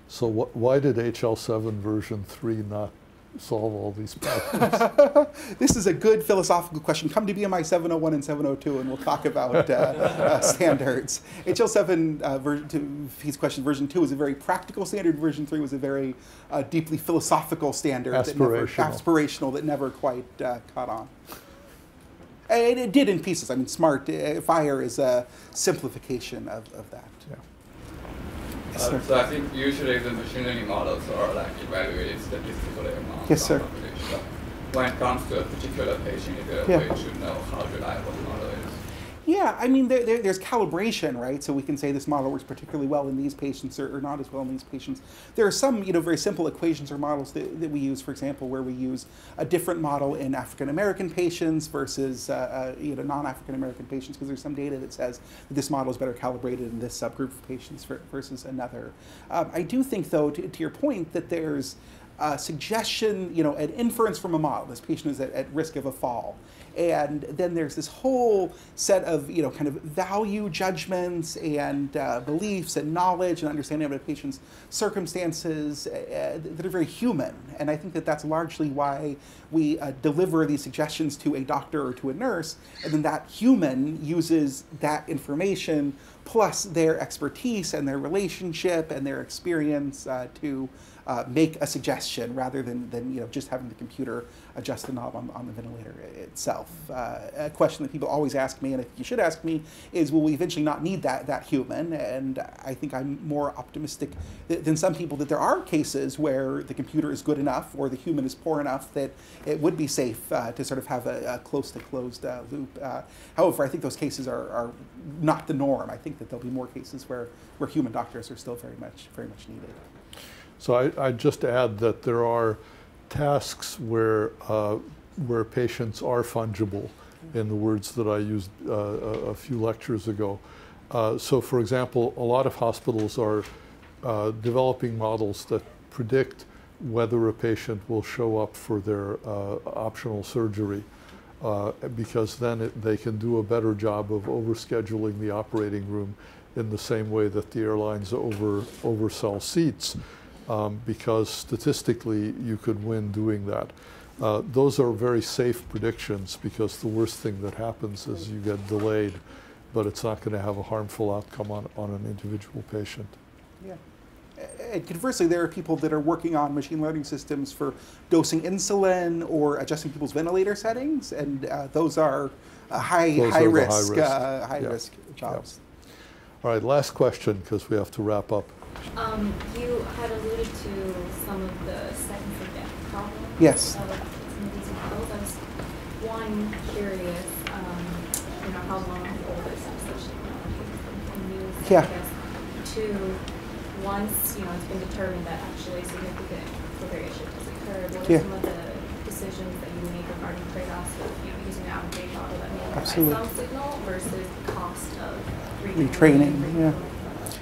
[SPEAKER 1] So wh why did HL7 version 3 not solve all these problems?
[SPEAKER 3] this is a good philosophical question. Come to BMI 701 and 702 and we'll talk about uh, uh, standards. HL7, uh, version his question, version 2 is a very practical standard. Version 3 was a very uh, deeply philosophical standard.
[SPEAKER 1] Aspirational. That never,
[SPEAKER 3] aspirational that never quite uh, caught on. And it did in pieces. I mean, smart, uh, FHIR is a simplification of, of that.
[SPEAKER 1] Yeah.
[SPEAKER 8] Uh, so I think usually the machine learning models are like evaluated statistically among
[SPEAKER 3] yes, sir.
[SPEAKER 8] population. When it comes to a particular patient, is there a yeah. way to know how reliable the model is?
[SPEAKER 3] Yeah, I mean, there, there, there's calibration, right? So we can say this model works particularly well in these patients or, or, not as well in these patients. There are some, you know, very simple equations or models that, that we use, for example, where we use a different model in African American patients versus, uh, uh, you know, non-African American patients, because there's some data that says that this model is better calibrated in this subgroup of patients for, versus another. Um, I do think, though, to, to your point, that there's a suggestion, you know, an inference from a model. This patient is at, at risk of a fall. And then there's this whole set of, you know, kind of value judgments and uh, beliefs and knowledge and understanding of a patient's circumstances uh, that are very human. And I think that that's largely why we uh, deliver these suggestions to a doctor or to a nurse, and then that human uses that information plus their expertise and their relationship and their experience uh, to uh, make a suggestion rather than, than you know, just having the computer adjust the knob on, on the ventilator itself. Uh, a question that people always ask me, and you should ask me, is will we eventually not need that, that human? And I think I'm more optimistic th than some people that there are cases where the computer is good enough or the human is poor enough that it would be safe uh, to sort of have a, a close to closed uh, loop. Uh, however, I think those cases are, are not the norm. I think that there'll be more cases where, where human doctors are still very much, very much needed.
[SPEAKER 1] So I, I'd just add that there are tasks where, uh, where patients are fungible, in the words that I used uh, a, few lectures ago. Uh, so, for example, a lot of hospitals are uh, developing models that predict whether a patient will show up for their uh, optional surgery. Uh, because then it, they can do a better job of overscheduling the operating room in the same way that the airlines over oversell seats, um, because statistically you could win doing that. Uh, those are very safe predictions because the worst thing that happens is you get delayed, but it's not going to have a harmful outcome on, on an individual patient.
[SPEAKER 3] Yeah. And conversely, there are people that are working on machine learning systems for dosing insulin or adjusting people's ventilator settings, and uh, those are uh, high, high,
[SPEAKER 1] are
[SPEAKER 3] risk,
[SPEAKER 1] high risk,
[SPEAKER 3] uh, high
[SPEAKER 1] yeah.
[SPEAKER 3] risk jobs.
[SPEAKER 1] Yeah. All right, last question because we have to wrap up.
[SPEAKER 9] Um, you had alluded to some of the second forget problems.
[SPEAKER 3] Yes.
[SPEAKER 9] Of I was one curious, um, you know, how long old is such technology in use?
[SPEAKER 3] Yeah.
[SPEAKER 9] Guess. Two, once you know it's been determined that actually significant variation has occurred, what are
[SPEAKER 3] Yeah.
[SPEAKER 9] some of the decisions that you make regarding trade-offs of you know, using an out-of-date model that may provide some signal versus the cost of
[SPEAKER 3] Retraining,
[SPEAKER 9] retraining?
[SPEAKER 3] yeah.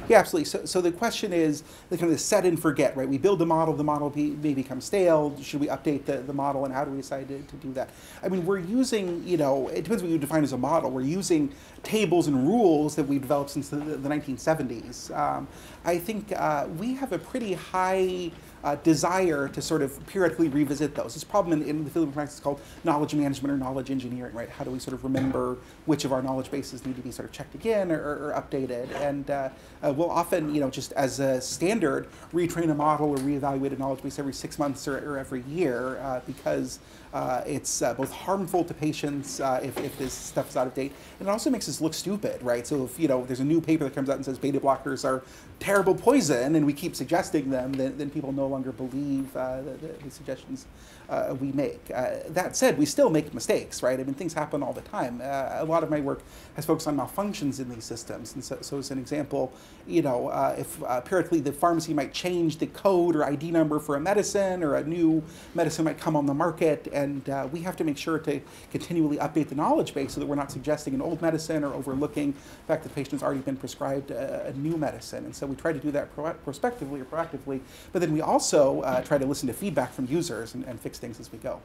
[SPEAKER 3] Yeah, absolutely. So, so the question is the kind of the set and forget, right? We build a model, the model be, may become stale. Should we update the, the model, and how do we decide to, to do that? I mean, we're using, you know, it depends what you define as a model. We're using tables and rules that we've developed since the, the 1970s. Um, I think uh, we have a pretty high uh, desire to sort of periodically revisit those. This problem in, in the field of practice is called knowledge management or knowledge engineering, right? How do we sort of remember which of our knowledge bases need to be sort of checked again or, or, updated? And uh, uh, we'll often, you know, just as a standard, retrain a model or reevaluate a knowledge base every six months or, or every year uh, because uh, it's uh, both harmful to patients uh, if, if this stuff is out of date, and it also makes us look stupid, right? So if you know there's a new paper that comes out and says beta blockers are terrible poison, and we keep suggesting them, then, then people no longer believe uh, the, the, the, suggestions uh, we make. Uh, that said, we still make mistakes, right? I mean, things happen all the time. Uh, a lot of my work has focused on malfunctions in these systems, and so, so as an example, you know, uh, if periodically the pharmacy might change the code or ID number for a medicine, or a new medicine might come on the market, and uh, we have to make sure to continually update the knowledge base so that we're not suggesting an old medicine or overlooking the fact that the patient's already been prescribed a, a new medicine. And so we try to do that pro prospectively or proactively, but then we also uh, try to listen to feedback from users and, and, fix things as we go.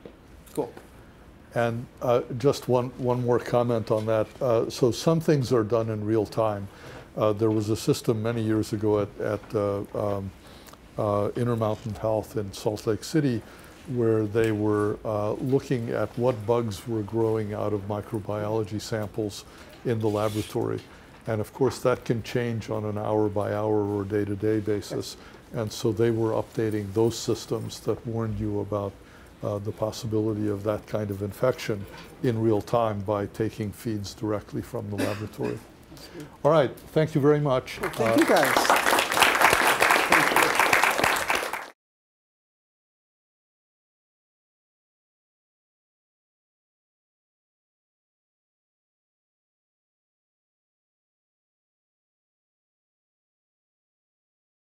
[SPEAKER 3] Cool.
[SPEAKER 1] And uh, just one, one more comment on that. Uh, so some things are done in real time. Uh, there was a system many years ago at, at uh, um, Intermountain Health in Salt Lake City where they were uh, looking at what bugs were growing out of microbiology samples in the laboratory. And of course, that can change on an hour by hour or day to day basis. And so they were updating those systems that warned you about uh, the possibility of that kind of infection in real time by taking feeds directly from the laboratory. All right, thank you very much.
[SPEAKER 3] Well, thank uh, you guys.